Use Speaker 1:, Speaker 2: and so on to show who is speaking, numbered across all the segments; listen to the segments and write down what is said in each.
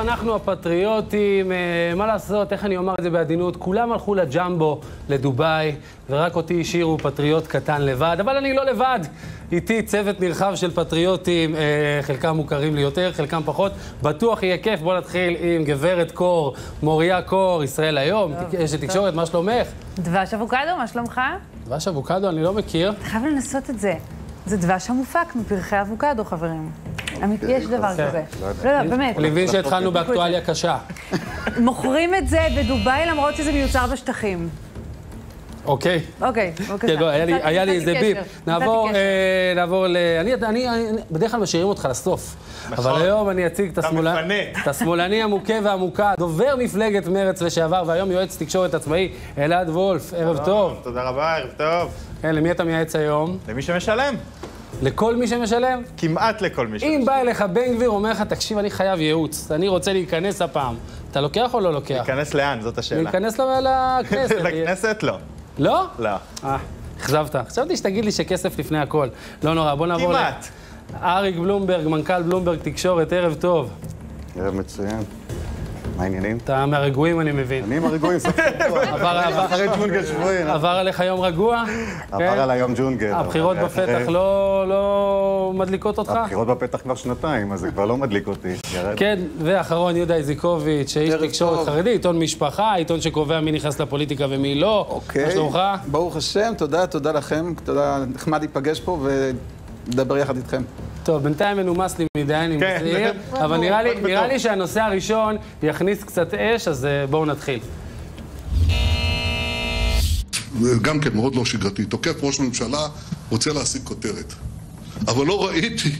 Speaker 1: אנחנו הפטריוטים, אה, מה לעשות, איך אני אומר את זה בעדינות, כולם הלכו לג'מבו, לדובאי, ורק אותי השאירו פטריוט קטן לבד, אבל אני לא לבד. איתי צוות נרחב של פטריוטים, אה, חלקם מוכרים לי יותר, חלקם פחות. בטוח יהיה כיף. בואו נתחיל עם גברת קור, מוריה קור, ישראל היום, אשת תקשורת, מה שלומך?
Speaker 2: דבש אבוקדו, מה שלומך?
Speaker 1: דבש אבוקדו, אני לא מכיר.
Speaker 2: אתה חייב לנסות את זה. זה דבש המופק מפרחי אבוקדו, חברים. אמיתי, יש דבר כזה. לא, לא, באמת.
Speaker 1: אני מבין שהתחלנו באקטואליה קשה.
Speaker 2: מוכרים את זה בדובאי למרות שזה מיוצר בשטחים.
Speaker 1: אוקיי.
Speaker 2: אוקיי, בבקשה.
Speaker 1: כן, לא, היה לי- היה לי איזה ביפ. נעבור, אה, נעבור ל... אני, אני, אני, בדרך כלל משאירים אותך לסוף. אבל היום אני אציג את
Speaker 3: אתה
Speaker 1: השמאלני. את השמאלני המוכה והמוכה, דובר מפלגת מרצ לשעבר, והיום יועץ תקשורת עצמאי, אלעד וולף. ערב טוב.
Speaker 3: תודה רבה, ערב טוב.
Speaker 1: כן, למי אתה מייעץ היום?
Speaker 3: למי שמשלם?
Speaker 1: לכל מי שמשלם?
Speaker 3: כמעט לכל מי
Speaker 1: אם
Speaker 3: שמשלם.
Speaker 1: בא אליך בן גביר, אומר לך, תקשיב, אני חייב ייעוץ, אני רוצה להיכנס הפעם. אתה לוקח או לא לוקח?
Speaker 3: להיכנס לאן? זאת השאלה.
Speaker 1: להיכנס לכנסת.
Speaker 3: לכנסת? לא.
Speaker 1: לא?
Speaker 3: לא.
Speaker 1: אה, אכזבת. חשבתי שתגיד לי שכסף לפני הכל. לא נורא, בוא נעבור... ל-
Speaker 3: כמעט.
Speaker 1: אריק בלומברג, מנכ"ל בלומברג תקשורת, ערב טוב.
Speaker 4: ערב מצוין. מה העניינים?
Speaker 1: אתה מהרגועים, אני מבין.
Speaker 4: אני עם הרגועים, סוף שבוע. אחרי ג'ונגל שבועי.
Speaker 1: עבר עליך יום רגוע?
Speaker 4: עבר
Speaker 1: כן?
Speaker 4: על היום ג'ונגל.
Speaker 1: הבחירות
Speaker 4: אבל
Speaker 1: בפתח
Speaker 4: אחרי-
Speaker 1: לא לא מדליקות אותך?
Speaker 4: הבחירות בפתח כבר שנתיים, אז זה כבר לא מדליק אותי.
Speaker 1: כן, ואחרון, יהודה איזיקוביץ', איש
Speaker 5: ערב
Speaker 1: תקשורת. חרדי, עיתון משפחה, עיתון שקובע מי נכנס לפוליטיקה ומי לא.
Speaker 5: אוקיי.
Speaker 1: מה שלומך?
Speaker 5: ברוך השם, תודה, תודה לכם. תודה, נחמד להיפגש פה ולדבר יחד איתכם.
Speaker 1: טוב, בינתיים מנומס לי מדי, אני
Speaker 3: כן.
Speaker 1: מזהיר, אבל נראה לי- שהנושא הראשון יכניס קצת אש, אז אה, בואו נתחיל.
Speaker 6: גם כן מאוד לא שגרתי, תוקף ראש ממשלה, רוצה להשיג כותרת. אבל לא ראיתי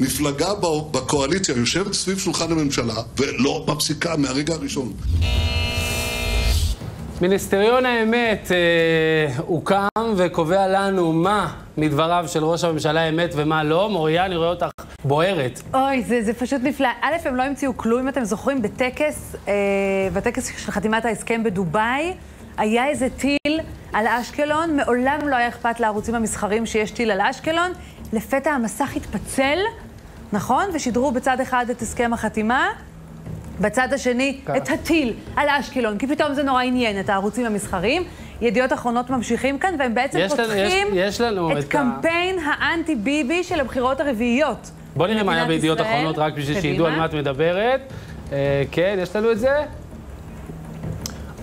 Speaker 6: מפלגה בקואליציה יושבת סביב שולחן הממשלה ולא מפסיקה מהרגע הראשון.
Speaker 1: מיניסטריון האמת אה, הוקם וקובע לנו מה מדבריו של ראש הממשלה אמת ומה לא. מוריה, אני רואה אותך בוערת.
Speaker 2: אוי, זה, זה פשוט נפלא. א', הם לא המציאו כלום, אם אתם זוכרים, בטקס, אה, בטקס של חתימת ההסכם בדובאי, היה איזה טיל על אשקלון, מעולם לא היה אכפת לערוצים המסחריים שיש טיל על אשקלון. לפתע המסך התפצל, נכון? ושידרו בצד אחד את הסכם החתימה, בצד השני
Speaker 1: ככה.
Speaker 2: את הטיל על אשקלון, כי פתאום זה נורא עניין את הערוצים המסחריים. ידיעות אחרונות ממשיכים כאן, והם בעצם
Speaker 1: יש לנו-
Speaker 2: פותחים
Speaker 1: יש- יש לנו את
Speaker 2: את
Speaker 1: ה-
Speaker 2: קמפיין האנטי-ביבי של הבחירות הרביעיות.
Speaker 1: בוא נראה מה היה בידיעות. אחרונות, רק בשביל שידעו על. מה את מדברת. אה, כן, יש לנו את זה?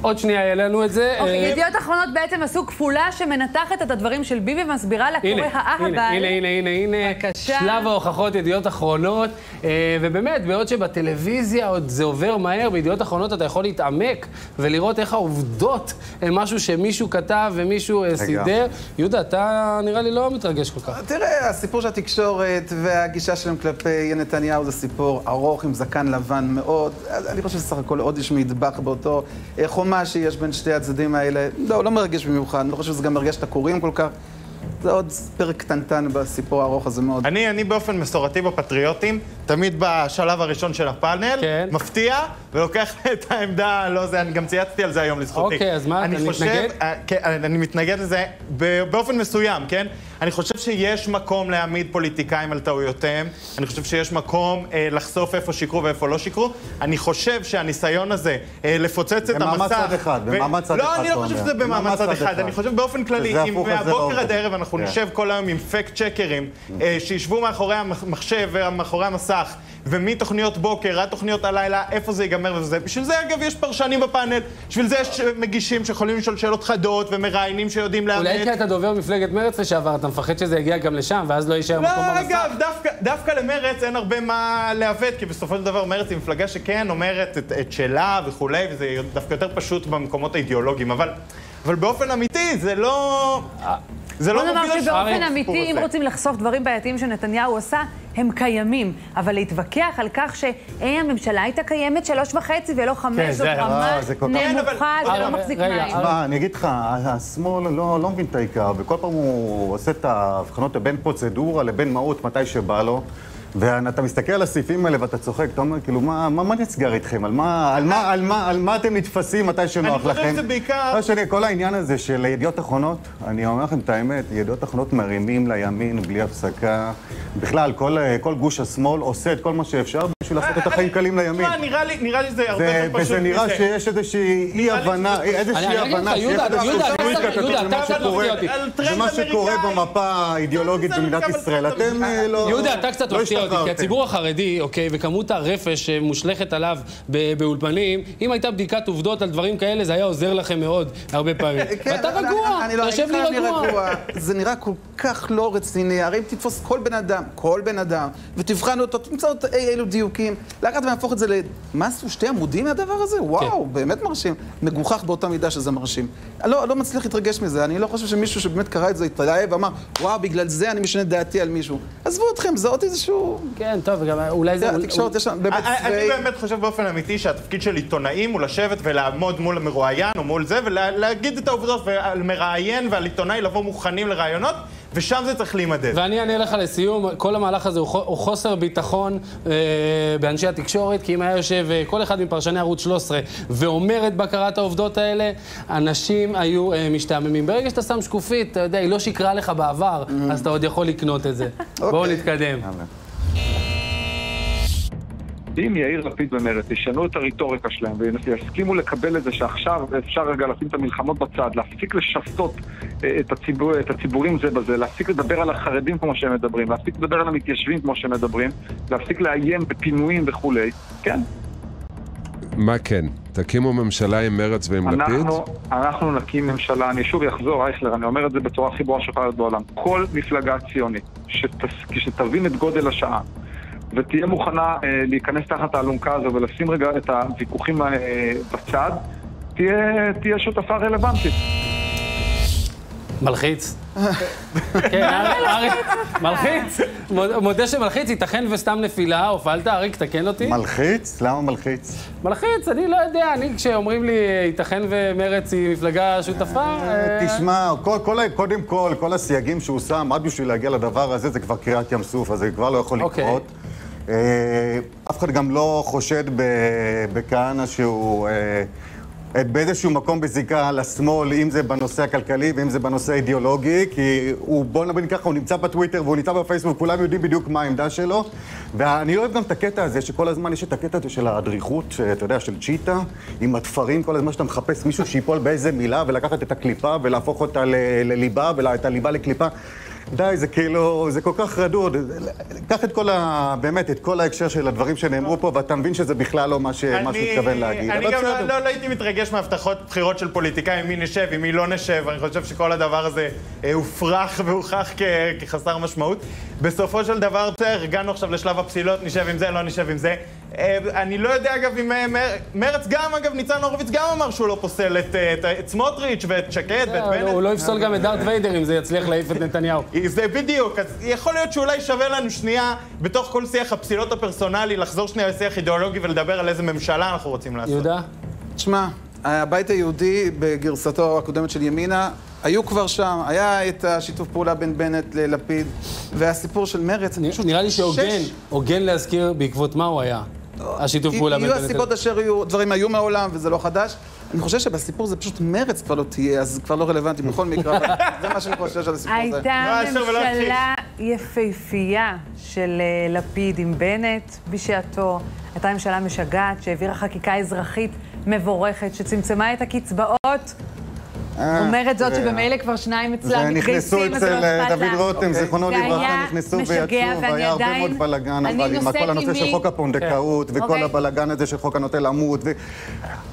Speaker 1: עוד שנייה יהיה לנו את זה.
Speaker 2: אוקיי,
Speaker 1: אה,
Speaker 2: ידיעות אחרונות בעצם עשו כפולה שמנתחת את הדברים של ביבי ומסבירה לקורא
Speaker 1: הנה,
Speaker 2: האהבל.
Speaker 1: הנה, הנה, הנה, הנה, הנה,
Speaker 2: בבקשה.
Speaker 1: שלב ההוכחות, ידיעות אחרונות, אה, ובאמת, בעוד שבטלוויזיה עוד זה עובר מהר, בידיעות אחרונות אתה יכול להתעמק ולראות איך העובדות הן משהו שמישהו כתב ומישהו אה, סידר. יהודה, אתה נראה לי לא מתרגש כל כך.
Speaker 5: תראה, הסיפור של התקשורת והגישה שלהם כלפי נתניהו זה סיפור ארוך עם זקן לבן מאוד. אני חושב שסך הכל עוד יש מטבח באותו אה, חומה שיש בין שתי הצדדים האלה. לא, לא מרגש במיוחד, אני לא חושב שזה גם מרגש את הקוראים כל כך. זה עוד פרק קטנטן בסיפור הארוך הזה מאוד.
Speaker 3: אני, אני באופן מסורתי בפטריוטים, תמיד בשלב הראשון של הפאנל,
Speaker 1: כן.
Speaker 3: מפתיע, ולוקח את העמדה, לא זה, אני גם צייצתי על זה היום לזכותי.
Speaker 1: אוקיי, אז מה,
Speaker 3: אני
Speaker 1: אתה
Speaker 3: חושב,
Speaker 1: מתנגד?
Speaker 3: אה, כן, אני מתנגד לזה ב- באופן מסוים, כן? אני חושב שיש מקום להעמיד פוליטיקאים על טעויותיהם, אני חושב שיש מקום אה, לחשוף איפה שיקרו ואיפה לא שיקרו. אני חושב שהניסיון הזה אה, לפוצץ את המסך...
Speaker 4: במעמד צד אחד, במעמד צד אחד,
Speaker 3: לא, אני לא חושב
Speaker 4: אומר.
Speaker 3: שזה במעמד צד אחד,
Speaker 4: אחד.
Speaker 3: אני חושב באופן כללי, אם
Speaker 4: זה
Speaker 3: מהבוקר
Speaker 4: לא
Speaker 3: עד הערב אנחנו
Speaker 4: כן.
Speaker 3: נשב כל היום עם פקט צ'קרים, אה, שישבו מאחורי המחשב ומאחורי המסך, ומתוכניות בוקר עד תוכניות הלילה, איפה זה ייגמר וזה. בשביל זה, אגב, יש פרשנים בפאנל, בשביל זה יש מגישים שיכולים לשאול שאלות חדות, ומראיינים שיודעים לאמת.
Speaker 1: אולי כי אתה דובר מפלגת מרצ לשעבר, אתה מפחד שזה יגיע גם לשם, ואז לא יישאר מקום
Speaker 3: לא,
Speaker 1: במסך.
Speaker 3: אגב, דווקא, דווקא למרץ אין הרבה מה לעוות, כי בסופו של דבר מרץ היא מפלגה שכן אומרת את, את שלה וכולי, וזה דווקא יותר פשוט במקומות האידיאולוגיים, אבל, אבל באופן אמיתי זה לא... זה
Speaker 2: בוא
Speaker 3: לא
Speaker 2: נאמר
Speaker 3: מוביל
Speaker 2: שבאופן
Speaker 3: לשם
Speaker 2: אמיתי,
Speaker 3: הסיפור
Speaker 2: אם. רוצים לחשוף דברים בעייתיים שנתניהו עשה, הם קיימים. אבל להתווכח על כך שאי, הממשלה הייתה קיימת שלוש וחצי ולא
Speaker 1: כן,
Speaker 2: חמש, זאת
Speaker 1: זה-
Speaker 2: רמה
Speaker 4: כך-
Speaker 3: כן,
Speaker 2: נמוכה, זה לא מחזיק מים.
Speaker 4: תשמע, אני אגיד לך, השמאל לא, לא מבין את העיקר, וכל פעם הוא עושה את ההבחנות בין פרוצדורה לבין מהות מתי שבא לו. ואתה מסתכל על הסעיפים האלה ואתה צוחק, אתה אומר, כאילו, מה, מה, מה נסגר איתכם? על מה, על מה, על מה, על מה אתם נתפסים מתי שנוח
Speaker 3: אני
Speaker 4: לכם?
Speaker 3: חושב שזה בעיקר-
Speaker 4: כל העניין הזה של ידיעות אחרונות, אני אומר לכם את האמת, ידיעות אחרונות מרימים לימין בלי הפסקה. בכלל, כל, כל גוש השמאל עושה את כל מה שאפשר בשביל לעשות את החיים קלים לימין.
Speaker 3: תשמע, נראה לי נראה לי זה הרבה יותר פשוט
Speaker 4: וזה נראה. שיש איזושהי אי
Speaker 3: נראה לי
Speaker 4: הבנה,
Speaker 3: שזה-
Speaker 1: אני-
Speaker 4: איזושהי
Speaker 1: אני
Speaker 4: הבנה, שיש איזשהו
Speaker 1: יהודה,
Speaker 4: שינוי
Speaker 1: אתה-
Speaker 4: כתוב
Speaker 1: יהודה,
Speaker 4: של מה
Speaker 1: אתה אבל
Speaker 4: שקורה. במפה האידיאולוגית
Speaker 3: זה
Speaker 4: במדינת ישראל. אתם אה, לא...
Speaker 1: יהודה, אתה קצת
Speaker 4: לא
Speaker 1: מפתיע אותי, כי
Speaker 4: השתחררתם.
Speaker 1: הציבור החרדי, אוקיי, וכמות הרפש שמושלכת עליו באולפנים, אם הייתה בדיקת עובדות על דברים כאלה, זה היה עוזר לכם מאוד, הרבה פעמים. ואתה
Speaker 5: אני-
Speaker 1: רגוע, אתה
Speaker 5: לא,
Speaker 1: יושב לי רגוע.
Speaker 5: זה נראה כל כך לא רציני. הרי אם תתפוס כל בן אדם, כל בן אדם, ותבחן אותו, תמצא אותו אי אילו דיוקים, לקחת ולהפוך את זה ל... מה עשו, שתי עמודים מהדבר הזה? וואו, באמת מרשים. מגוחך באותה מידה שזה מרשים. אני לא, לא מצליח להתרגש מזה, אני לא חושב שמישהו שבאמת קרא את זה התלהב ואמר, וואו, בגלל זה אני משנה דעתי על מישהו. עזבו אתכם, זה עוד איזשהו...
Speaker 1: כן, טוב, וגם אולי זה...
Speaker 5: התקשורת יש שם באמת
Speaker 3: אני. באמת חושב באופן אמיתי שהתפקיד של עיתונאים הוא לשבת ולעמוד מול המרואיין או מול זה ולהגיד את העובדות ועל מראיין ועל עיתונאי לבוא מוכנים לרעיונות ושם זה צריך להימדד.
Speaker 1: ואני אענה לך לסיום, כל המהלך הזה הוא חו- הוא חוסר ביטחון אה, באנשי התקשורת, כי אם היה יושב אה, כל אחד מפרשני ערוץ 13 ואומר את בקרת העובדות האלה, אנשים היו אה, משתעממים. ברגע שאתה שם שקופית, אתה יודע, היא לא שיקרה לך בעבר, אז אתה עוד יכול לקנות את זה. בואו נתקדם.
Speaker 7: אם יאיר לפיד ומרצ ישנו את הרטוריקה שלהם ויסכימו לקבל את זה שעכשיו אפשר רגע לשים את המלחמות בצד, להפסיק לשסות אה, את, הציבור, את הציבורים זה בזה, להפסיק לדבר על החרדים כמו שהם מדברים, להפסיק לדבר על המתיישבים כמו שהם מדברים, להפסיק לאיים בפינויים וכולי, כן,
Speaker 8: מה כן? תקימו ממשלה עם מרץ ועם לפיד?
Speaker 7: אנחנו, אנחנו נקים ממשלה, אני שוב אחזור, אייכלר, אני אומר את זה בצורה הכי ברורה שיכולה להיות בעולם. כל מפלגה ציונית שתס, שתבין את גודל השעה ותהיה מוכנה אה, להיכנס תחת האלונקה הזו ולשים רגע את הוויכוחים אה, בצד, תהיה, תהיה שותפה רלוונטית.
Speaker 1: מלחיץ. כן, ארי- ארי, מלחיץ. מוד- מודה שמלחיץ, ייתכן וסתם נפילה, הופעלת, אריק, תקן אותי.
Speaker 4: מלחיץ? למה מלחיץ?
Speaker 1: מלחיץ, אני לא יודע, אני כשאומרים לי ייתכן ומרץ היא מפלגה שותפה, אה,
Speaker 4: תשמע, כל, כל, ה- קודם כל, כל הסייגים שהוא שם, רק בשביל להגיע לדבר הזה, זה כבר קריעת ים סוף, אז זה כבר לא יכול
Speaker 1: אוקיי.
Speaker 4: לקרות. אה, אף אחד גם לא חושד ב- בכהנא שהוא אה, באיזשהו מקום בזיקה לשמאל, אם זה בנושא הכלכלי ואם זה בנושא האידיאולוגי, כי הוא, בוא נבין ככה, הוא נמצא בטוויטר והוא נמצא בפייסבוק, כולם יודעים בדיוק מה העמדה שלו. ואני אוהב גם את הקטע הזה, שכל הזמן יש את הקטע הזה של האדריכות, אתה יודע, של צ'יטה, עם התפרים, כל הזמן שאתה מחפש מישהו שיפול באיזה מילה, ולקחת את הקליפה ולהפוך אותה לליבה, ואת הליבה לקליפה. די, זה כאילו, זה כל כך רדוד. קח את כל ה... באמת, את כל ההקשר של הדברים שנאמרו פה, ואתה מבין שזה בכלל לא מה שהוא התכוון להגיד.
Speaker 3: אני גם לא. לא, לא הייתי מתרגש מהבטחות בחירות של פוליטיקאים, עם מי נשב, עם מי לא נשב. אני חושב שכל הדבר הזה אה, הופרך והוכח כ- כחסר משמעות. בסופו של דבר, בסדר, הגענו עכשיו לשלב הפסילות, נשב עם זה, לא נשב עם זה. אה, אני לא יודע, אגב, אם אה, מר- מרץ גם, אגב, ניצן הורוביץ גם אמר שהוא לא פוסל את, אה, את, את סמוטריץ' ואת שקד ואת בנט.
Speaker 1: הוא לא יפסול גם את דארט ויידר אם זה יצליח להעיף את נתניהו.
Speaker 3: זה בדיוק, אז יכול להיות שאולי שווה לנו שנייה, בתוך כל שיח הפסילות הפרסונלי, לחזור שנייה לשיח אידיאולוגי ולדבר על איזה ממשלה אנחנו רוצים לעשות.
Speaker 1: יהודה?
Speaker 5: תשמע, הבית היהודי בגרסתו הקודמת של ימינה, היו כבר שם, היה את השיתוף פעולה בין בנט ללפיד, והסיפור של מרצ, אני פשוט...
Speaker 1: נראה לי שהוגן, הוגן להזכיר בעקבות מה הוא היה. השיתוף פעולה בין
Speaker 5: יהיו הסיבות אשר יהיו, דברים היו מעולם וזה לא חדש. אני חושב שבסיפור זה פשוט מרץ כבר לא תהיה, אז כבר לא רלוונטי בכל מקרה, אבל זה מה שאני חושב על הסיפור הזה.
Speaker 2: הייתה
Speaker 3: לא
Speaker 2: ממשלה יפהפייה של אה, לפיד עם בנט בשעתו. הייתה ממשלה משגעת שהעבירה חקיקה אזרחית מבורכת, שצמצמה את הקצבאות. אומרת זאת שבמילא כבר שניים אצלה
Speaker 4: נכנסו
Speaker 2: מתגייסים, אז לא
Speaker 4: אצל
Speaker 2: אכפת
Speaker 4: דוד
Speaker 2: לה.
Speaker 4: רותם, זיכרונו
Speaker 2: זה
Speaker 4: לברכה, נכנסו ויצאו, והיה הרבה מאוד בלאגן,
Speaker 2: אני
Speaker 4: אבל עם כל הנושא של חוק הפונדקאות, וכל
Speaker 2: אוקיי.
Speaker 4: הבלאגן הזה של חוק הנוטה למות, ו...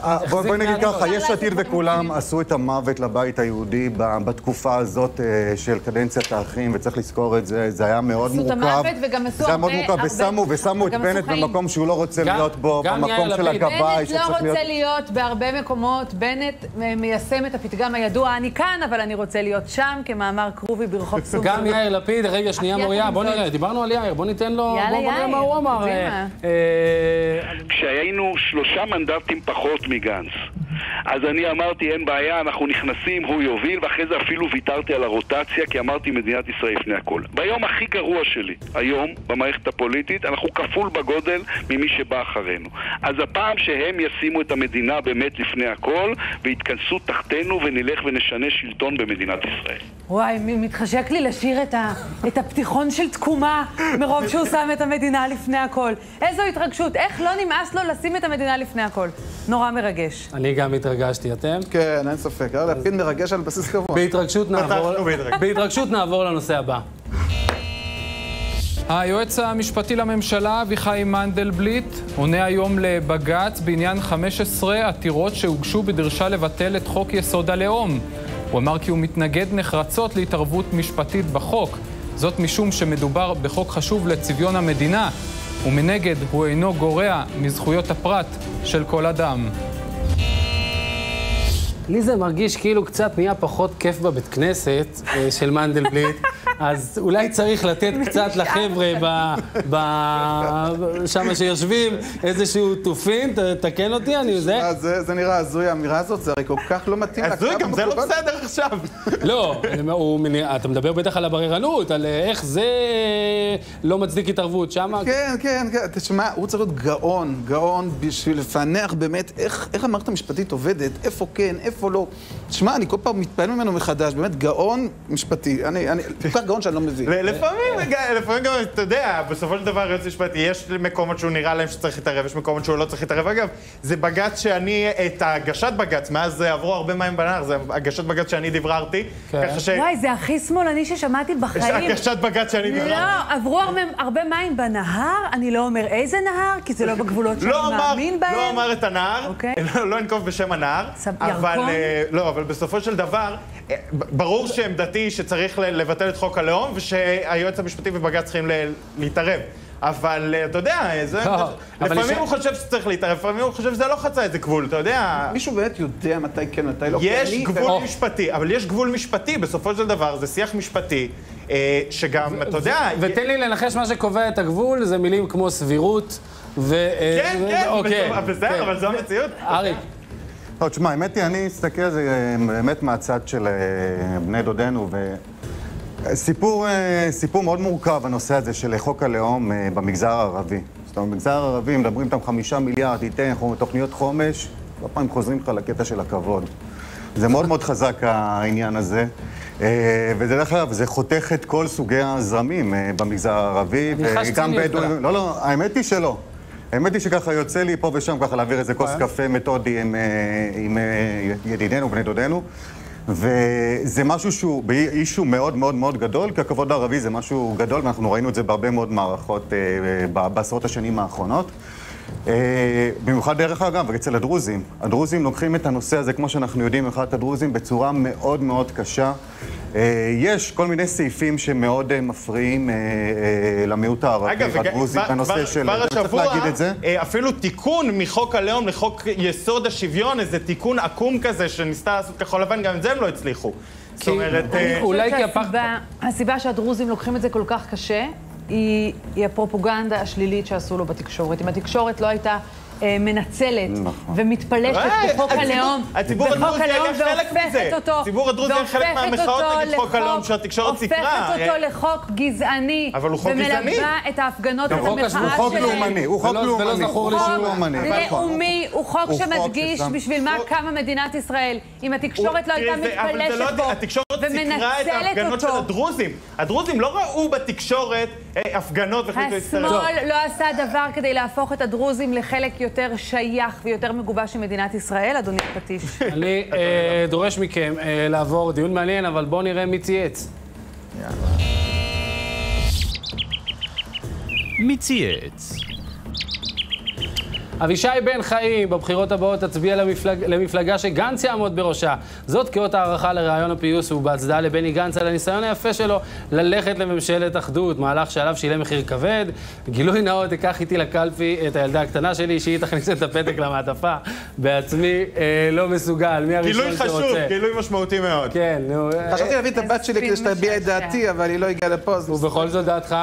Speaker 4: אה, בוא- בואי נגיד
Speaker 1: מעניין.
Speaker 4: ככה, יש עתיד וכולם עשו את המוות לבית היהודי בתקופה הזאת אה, של קדנציית האחים, וצריך לזכור את זה, זה היה מאוד
Speaker 2: עשו את
Speaker 4: מורכב.
Speaker 2: המוות וגם עשו
Speaker 4: זה היה מאוד
Speaker 2: הרבה-
Speaker 4: מורכב,
Speaker 2: הרבה-
Speaker 4: ושמו ושמו את בנט. במקום שהוא לא רוצה להיות בו, במקום של. הגבאי
Speaker 2: בנט לא
Speaker 4: שצריך להיות...
Speaker 2: רוצה להיות בהרבה מקומות, בנט מיישם את הפתגם הידוע, אני כאן, אבל אני רוצה להיות שם, כמאמר כרובי ברחוב סוג.
Speaker 1: גם יאיר לפיד, רגע, שנייה מוריה, בוא נראה, דיברנו על יאיר, בוא ניתן לו, בוא נראה מה הוא אמר. אה, אה,
Speaker 9: כשהיינו שלושה מנדטים פחות מגנץ, אז אני אמרתי, אין בעיה, אנחנו נכנסים, הוא יוביל, ואחרי זה אפילו ויתרתי על הרוטציה, כי אמרתי, מדינת ישראל לפני הכל. ביום הכי גרוע שלי, היום, במערכת הפוליטית, אנחנו כפול בגודל ממי שבא אחרינו. אז הפעם שהם ישימו את המדינה באמת לפני הכל, ויתכנסו תחתינו ונלך ונשנה שלטון במדינת ישראל.
Speaker 2: וואי, מתחשק לי לשיר את, ה, את הפתיחון של תקומה, מרוב שהוא שם את המדינה לפני הכל. איזו התרגשות, איך לא נמאס לו לשים את המדינה לפני הכל. נורא מרגש.
Speaker 1: אני גם התרגשתי, אתם?
Speaker 5: כן, אין ספק. יאללה, לפיד מרגש על בסיס קבוע.
Speaker 1: בהתרגשות נעבור.
Speaker 3: בהתרגשות
Speaker 1: נעבור לנושא הבא.
Speaker 10: היועץ המשפטי לממשלה, אביחי מנדלבליט, עונה היום לבג"ץ בעניין 15 עתירות שהוגשו בדרישה לבטל את חוק יסוד הלאום. הוא אמר כי הוא מתנגד נחרצות להתערבות משפטית בחוק, זאת משום שמדובר בחוק חשוב לצביון המדינה, ומנגד הוא אינו גורע מזכויות הפרט של כל אדם.
Speaker 1: לי זה מרגיש כאילו קצת נהיה פחות כיף בבית כנסת אה, של מנדלבליט, אז אולי צריך לתת קצת לחבר'ה ב... ב... שמה שיושבים איזשהו תופין, תקן אותי, אני זה.
Speaker 5: אה, זה זה נראה הזוי, האמירה הזאת, זה הרי כל כך לא מתאים
Speaker 3: הזוי, גם זה לא. בסדר עכשיו.
Speaker 1: לא, אתה מדבר בטח על הבררנות, על אה, איך זה לא מצדיק התערבות, שמה...
Speaker 5: כן, כן, כן. תשמע, הוא צריך להיות גאון, גאון בשביל לפענח באמת איך, איך המערכת המשפטית עובדת, איפה כן, איפה לא. תשמע, אני כל פעם מתפעל ממנו מחדש, באמת גאון משפטי. אני, אני כל כך גאון שאני לא מבין.
Speaker 3: לפעמים, לפעמים גם, אתה יודע, בסופו של דבר יועץ משפטי, יש מקומות שהוא נראה להם שצריך להתערב, יש מקומות שהוא לא צריך להתערב. אגב, זה בג"ץ שאני, את הגשת בג"ץ, מאז עברו הרבה מים בנהר, זה הגשת בג"ץ שאני דבררתי.
Speaker 1: כן.
Speaker 3: ככה ש...
Speaker 2: וואי, זה הכי שמאלני ששמעתי בחיים.
Speaker 3: הגשת בג"ץ שאני
Speaker 2: לא,
Speaker 3: דבררתי.
Speaker 2: עברו הרבה, מים בנהר, אני לא אומר איזה נהר, כי זה לא בגבולות שאני
Speaker 3: לא אמר,
Speaker 2: מאמין בהם.
Speaker 3: לא אמר את הנהר,
Speaker 2: אוקיי.
Speaker 3: לא, לא אנקוב בשם הנהר, אבל? אה, לא, אבל בסופו של דבר, אה, ברור שעמדתי שצריך לבטל את חוק הלאום, ושהיועץ המשפטי ובג"ץ צריכים ל- להתערב. אבל אה, אתה יודע, זה,
Speaker 1: לא, אבל
Speaker 3: לפעמים הוא חושב שצריך להתערב, לפעמים הוא חושב שזה לא חצה איזה גבול, אתה יודע.
Speaker 5: מישהו באמת יודע מתי כן, מתי לא.
Speaker 3: יש גבול. משפטי, אבל יש גבול משפטי, בסופו של דבר זה שיח משפטי, אה, שגם, אתה יודע...
Speaker 1: ותן לי לנחש מה שקובע את הגבול, זה מילים כמו סבירות ו... אה,
Speaker 3: כן, כן,
Speaker 1: אוקיי,
Speaker 3: בסדר,
Speaker 1: כן.
Speaker 3: אבל זו המציאות.
Speaker 1: אריק,
Speaker 4: לא, תשמע, האמת היא, אני אסתכל על זה באמת מהצד של בני דודינו, וסיפור אה, סיפור מאוד מורכב, הנושא הזה של חוק הלאום אה, במגזר הערבי. זאת אומרת, במגזר הערבי מדברים איתם חמישה מיליארד, תיתן תוכניות חומש, כל פעם חוזרים לך לקטע של הכבוד. זה מאוד מאוד חזק העניין הזה. אה, ודרך אגב, זה חותך את כל סוגי הזרמים במגזר הערבי,
Speaker 1: ציניות גדולה.
Speaker 4: לא, לא, האמת היא שלא. האמת היא שככה יוצא לי פה ושם ככה להעביר איזה כוס קפה מתודי עם, עם ידידינו, בני דודינו. וזה משהו שהוא אישו מאוד מאוד מאוד גדול, כי הכבוד הערבי זה משהו גדול, ואנחנו ראינו את זה בהרבה מאוד מערכות אה, בעשרות השנים האחרונות. אה, במיוחד דרך אגב, אצל הדרוזים. הדרוזים לוקחים את הנושא הזה, כמו שאנחנו יודעים, מבחינת הדרוזים, בצורה מאוד מאוד קשה. אה, יש כל מיני סעיפים שמאוד אה, מפריעים למיעוט הערבי
Speaker 3: אגב, כבר-
Speaker 4: בנושא
Speaker 3: כבר-
Speaker 4: של...
Speaker 3: כבר
Speaker 4: צריך
Speaker 3: השבוע,
Speaker 4: להגיד את זה.
Speaker 3: אפילו תיקון מחוק הלאום לחוק יסוד השוויון, איזה תיקון עקום כזה שניסתה לעשות כחול לבן, גם את זה הם לא הצליחו. זאת אומרת,
Speaker 1: אולי כי.
Speaker 2: שהסיבה- הסיבה שהדרוזים לוקחים את זה כל כך קשה, היא, היא הפרופוגנדה השלילית שעשו לו בתקשורת. אם התקשורת לא הייתה אה, מנצלת ומתפלשת
Speaker 3: אה,
Speaker 2: בחוק
Speaker 3: הציבור-
Speaker 2: הלאום,
Speaker 3: הציבור
Speaker 2: בחוק הלאום. והופכת אותו,
Speaker 3: הציבור הדרוזי היה חלק מהמחאות
Speaker 2: אותו
Speaker 3: נגד חוק הלאום שהתקשורת סיקרה.
Speaker 2: הופכת אותו
Speaker 3: אה,
Speaker 2: לחוק גזעני.
Speaker 3: אבל הוא חוק גזעני.
Speaker 2: ומלווה את ההפגנות, את
Speaker 1: חוק השבות,
Speaker 2: המחאה
Speaker 4: הוא חוק
Speaker 2: שלהם.
Speaker 4: לאומני, הוא חוק
Speaker 1: ולא
Speaker 4: לאומני.
Speaker 1: זכור לי
Speaker 4: הוא
Speaker 1: שהוא-
Speaker 4: חוק לאומני.
Speaker 2: לאומי, הוא חוק שמדגיש בשביל מה קמה מדינת ישראל. אם התקשורת לא הייתה
Speaker 3: לא-
Speaker 2: מתפלשת בו
Speaker 3: התקשורת סיקרה את
Speaker 2: ומנצלת
Speaker 3: ההפגנות של
Speaker 2: אותו.
Speaker 3: הדרוזים. הדרוזים לא ראו בתקשורת הפגנות והחליטו להצטרף.
Speaker 2: השמאל לא עשה דבר כדי להפוך את הדרוזים לחלק יותר שייך ויותר מגובש של מדינת ישראל, אדוני הפטיש.
Speaker 1: אני אה, דורש מכם אה, לעבור דיון מעניין, אבל בואו נראה מי צייץ.
Speaker 11: מי צייץ?
Speaker 1: אבישי בן חיים, בבחירות הבאות תצביע למפלג, למפלגה שגנץ יעמוד בראשה. זאת כאות הערכה לרעיון הפיוס ובהצדעה לבני גנץ על הניסיון היפה שלו ללכת לממשלת אחדות, מהלך שעליו שילם מחיר כבד. גילוי נאות, אקח איתי לקלפי את הילדה הקטנה שלי, שהיא תכניס את הפתק למעטפה. בעצמי אה, לא מסוגל, מי הראשון
Speaker 3: גילוי
Speaker 1: שרוצה?
Speaker 3: חשוב, גילוי משמעותי מאוד.
Speaker 1: כן, נו. אה,
Speaker 5: חשבתי להביא את הבת שלי כדי שתביע את דעתי, אבל היא לא הגיעה לפה, אז...
Speaker 1: ובכל זאת דעתך?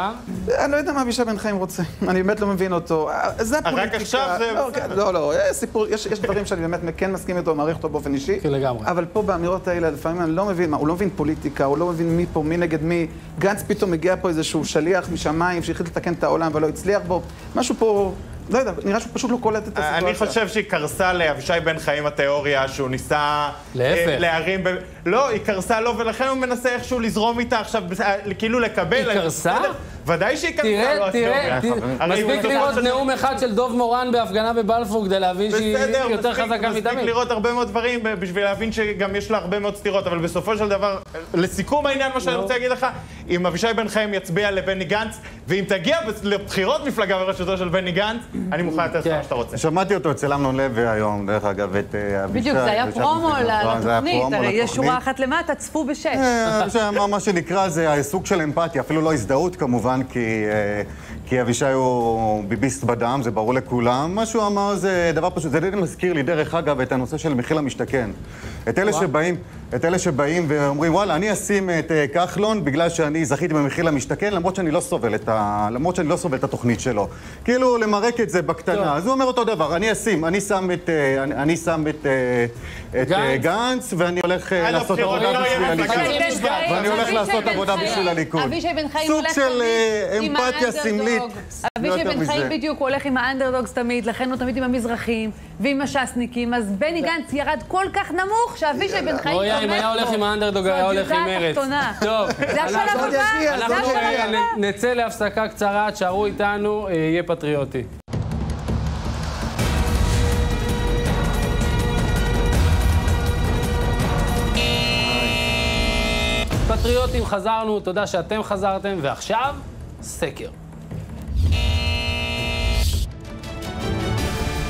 Speaker 5: אני לא יודע מה אבישי בן חיים רוצה. אני באמת לא מבין אותו. זה
Speaker 3: רק
Speaker 5: הפוליטיקה.
Speaker 3: זה...
Speaker 5: לא, כן, לא, לא, יש סיפור, יש יש דברים שאני באמת כן מסכים איתו, מעריך אותו באופן אישי.
Speaker 1: כן, לגמרי.
Speaker 5: אבל פה באמירות האלה, לפעמים אני לא מבין, מה, הוא לא מבין פוליטיקה, הוא לא מבין מי פה, מי נגד מי. גנץ פתאום מגיע פה איזשהו שליח משמיים שהחליט לתקן את העולם ולא הצליח בו. משהו פה, לא יודע, נראה שהוא פשוט לא קולט את הסיטואציה.
Speaker 3: אני חושב שהיא קרסה לאבישי בן חיים התיאוריה, שהוא ניסה...
Speaker 1: להפך.
Speaker 3: אה, להרים... ב... לא, היא קרסה לו, ולכן הוא מנסה איכשהו לזרום איתה עכשיו, אה, כאילו לקבל...
Speaker 1: היא קרסה?
Speaker 3: בסדר, ודאי שהיא
Speaker 1: תראה,
Speaker 3: לא
Speaker 1: תראה,
Speaker 3: הרי הוא
Speaker 1: מספיק לראות
Speaker 3: של
Speaker 1: נאום אחד של דוב מורן בהפגנה בבלפור כדי להבין שהיא
Speaker 3: בסדר,
Speaker 1: יותר
Speaker 3: מספיק,
Speaker 1: חזקה
Speaker 3: מספיק
Speaker 1: מתמיד.
Speaker 3: לראות הרבה מאוד דברים בשביל להבין שגם יש לה הרבה מאוד סתירות, אבל בסופו של דבר, לסיכום העניין, מה שאני
Speaker 1: נו.
Speaker 3: רוצה להגיד לך, אם אבישי בן חיים יצביע לבני גנץ, ואם תגיע לבחירות מפלגה בראשותו של בני גנץ, אני מוכן לתת לך
Speaker 1: כן.
Speaker 3: מה שאתה רוצה.
Speaker 4: שמעתי אותו אצל אמנון לוי היום, דרך אגב, את אה, אבישי.
Speaker 2: בדיוק, זה היה פרומו
Speaker 4: היה
Speaker 2: לתוכנית, הרי יש. שורה אחת למטה, צפו בשש.
Speaker 4: אה, מה שנקרא זה סוג של אמפתיה, אפילו לא הזדהות כמובן, כי, אה, כי אבישי הוא ביביסט בדם, זה ברור לכולם. מה שהוא אמר זה דבר פשוט, זה די מזכיר לי דרך אגב את הנושא של מחיר למשתכן. את אלה שבאים, את אלה שבאים ואומרים, וואלה, אני אשים את אה, כחלון בגלל שאני זכיתי במחיר למשתכן, למרות שאני לא סובל את, ה... למרות שאני לא סובל את התוכנית שלו. כאילו, למרק את זה בקטנה. אז הוא אומר אותו דבר, אני אשים, אני שם את, אה, אני, אני שם את, את אה,
Speaker 1: גנץ.
Speaker 4: ואני הולך אה, לעשות עבודה
Speaker 3: לא
Speaker 4: בשביל. הליכוד. ואני הולך לעשות עבודה בשביל הליכוד.
Speaker 2: אבישי בן חיים
Speaker 4: סוג של, אה, אמפתיה. סמלית. לא
Speaker 2: אבישי בן חיים
Speaker 4: מזה.
Speaker 2: בדיוק הוא הולך עם האנדרדוגס תמיד, לכן הוא תמיד עם המזרחים ועם הש"סניקים, אז בני גנץ ירד כל כך נמוך שאבישי בן חיים
Speaker 1: אוי, אם היה הולך עם האנדרדוג, היה הולך עם מרץ. טוב,
Speaker 2: זה השלב
Speaker 1: אנחנו-
Speaker 2: הבא, זה
Speaker 1: אנחנו
Speaker 2: השלב
Speaker 1: אה,
Speaker 2: הבא.
Speaker 1: נ- נצא להפסקה קצרה, תשארו איתנו, אה, יהיה פטריוטי. חזרנו, תודה שאתם חזרתם, ועכשיו, סקר.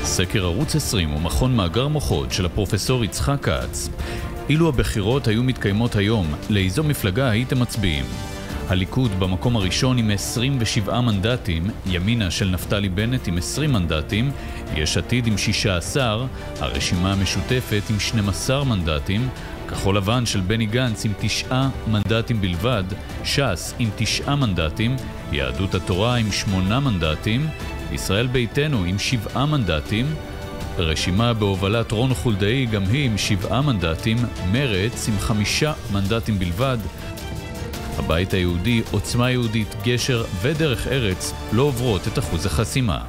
Speaker 11: סקר ערוץ 20 ומכון מאגר מוחות של הפרופסור יצחק כץ. אילו הבחירות היו מתקיימות היום, לאיזו מפלגה הייתם מצביעים? הליכוד במקום הראשון עם 27 מנדטים, ימינה של נפתלי בנט עם 20 מנדטים, יש עתיד עם 16, הרשימה המשותפת עם 12 מנדטים, כחול לבן של בני גנץ עם 9 מנדטים בלבד, ש"ס עם 9 מנדטים, יהדות התורה עם 8 מנדטים, ישראל ביתנו עם 7 מנדטים, רשימה בהובלת רון חולדאי גם היא עם שבעה מנדטים, מרץ עם חמישה מנדטים בלבד. הבית היהודי, עוצמה יהודית, גשר ודרך ארץ לא עוברות את אחוז החסימה.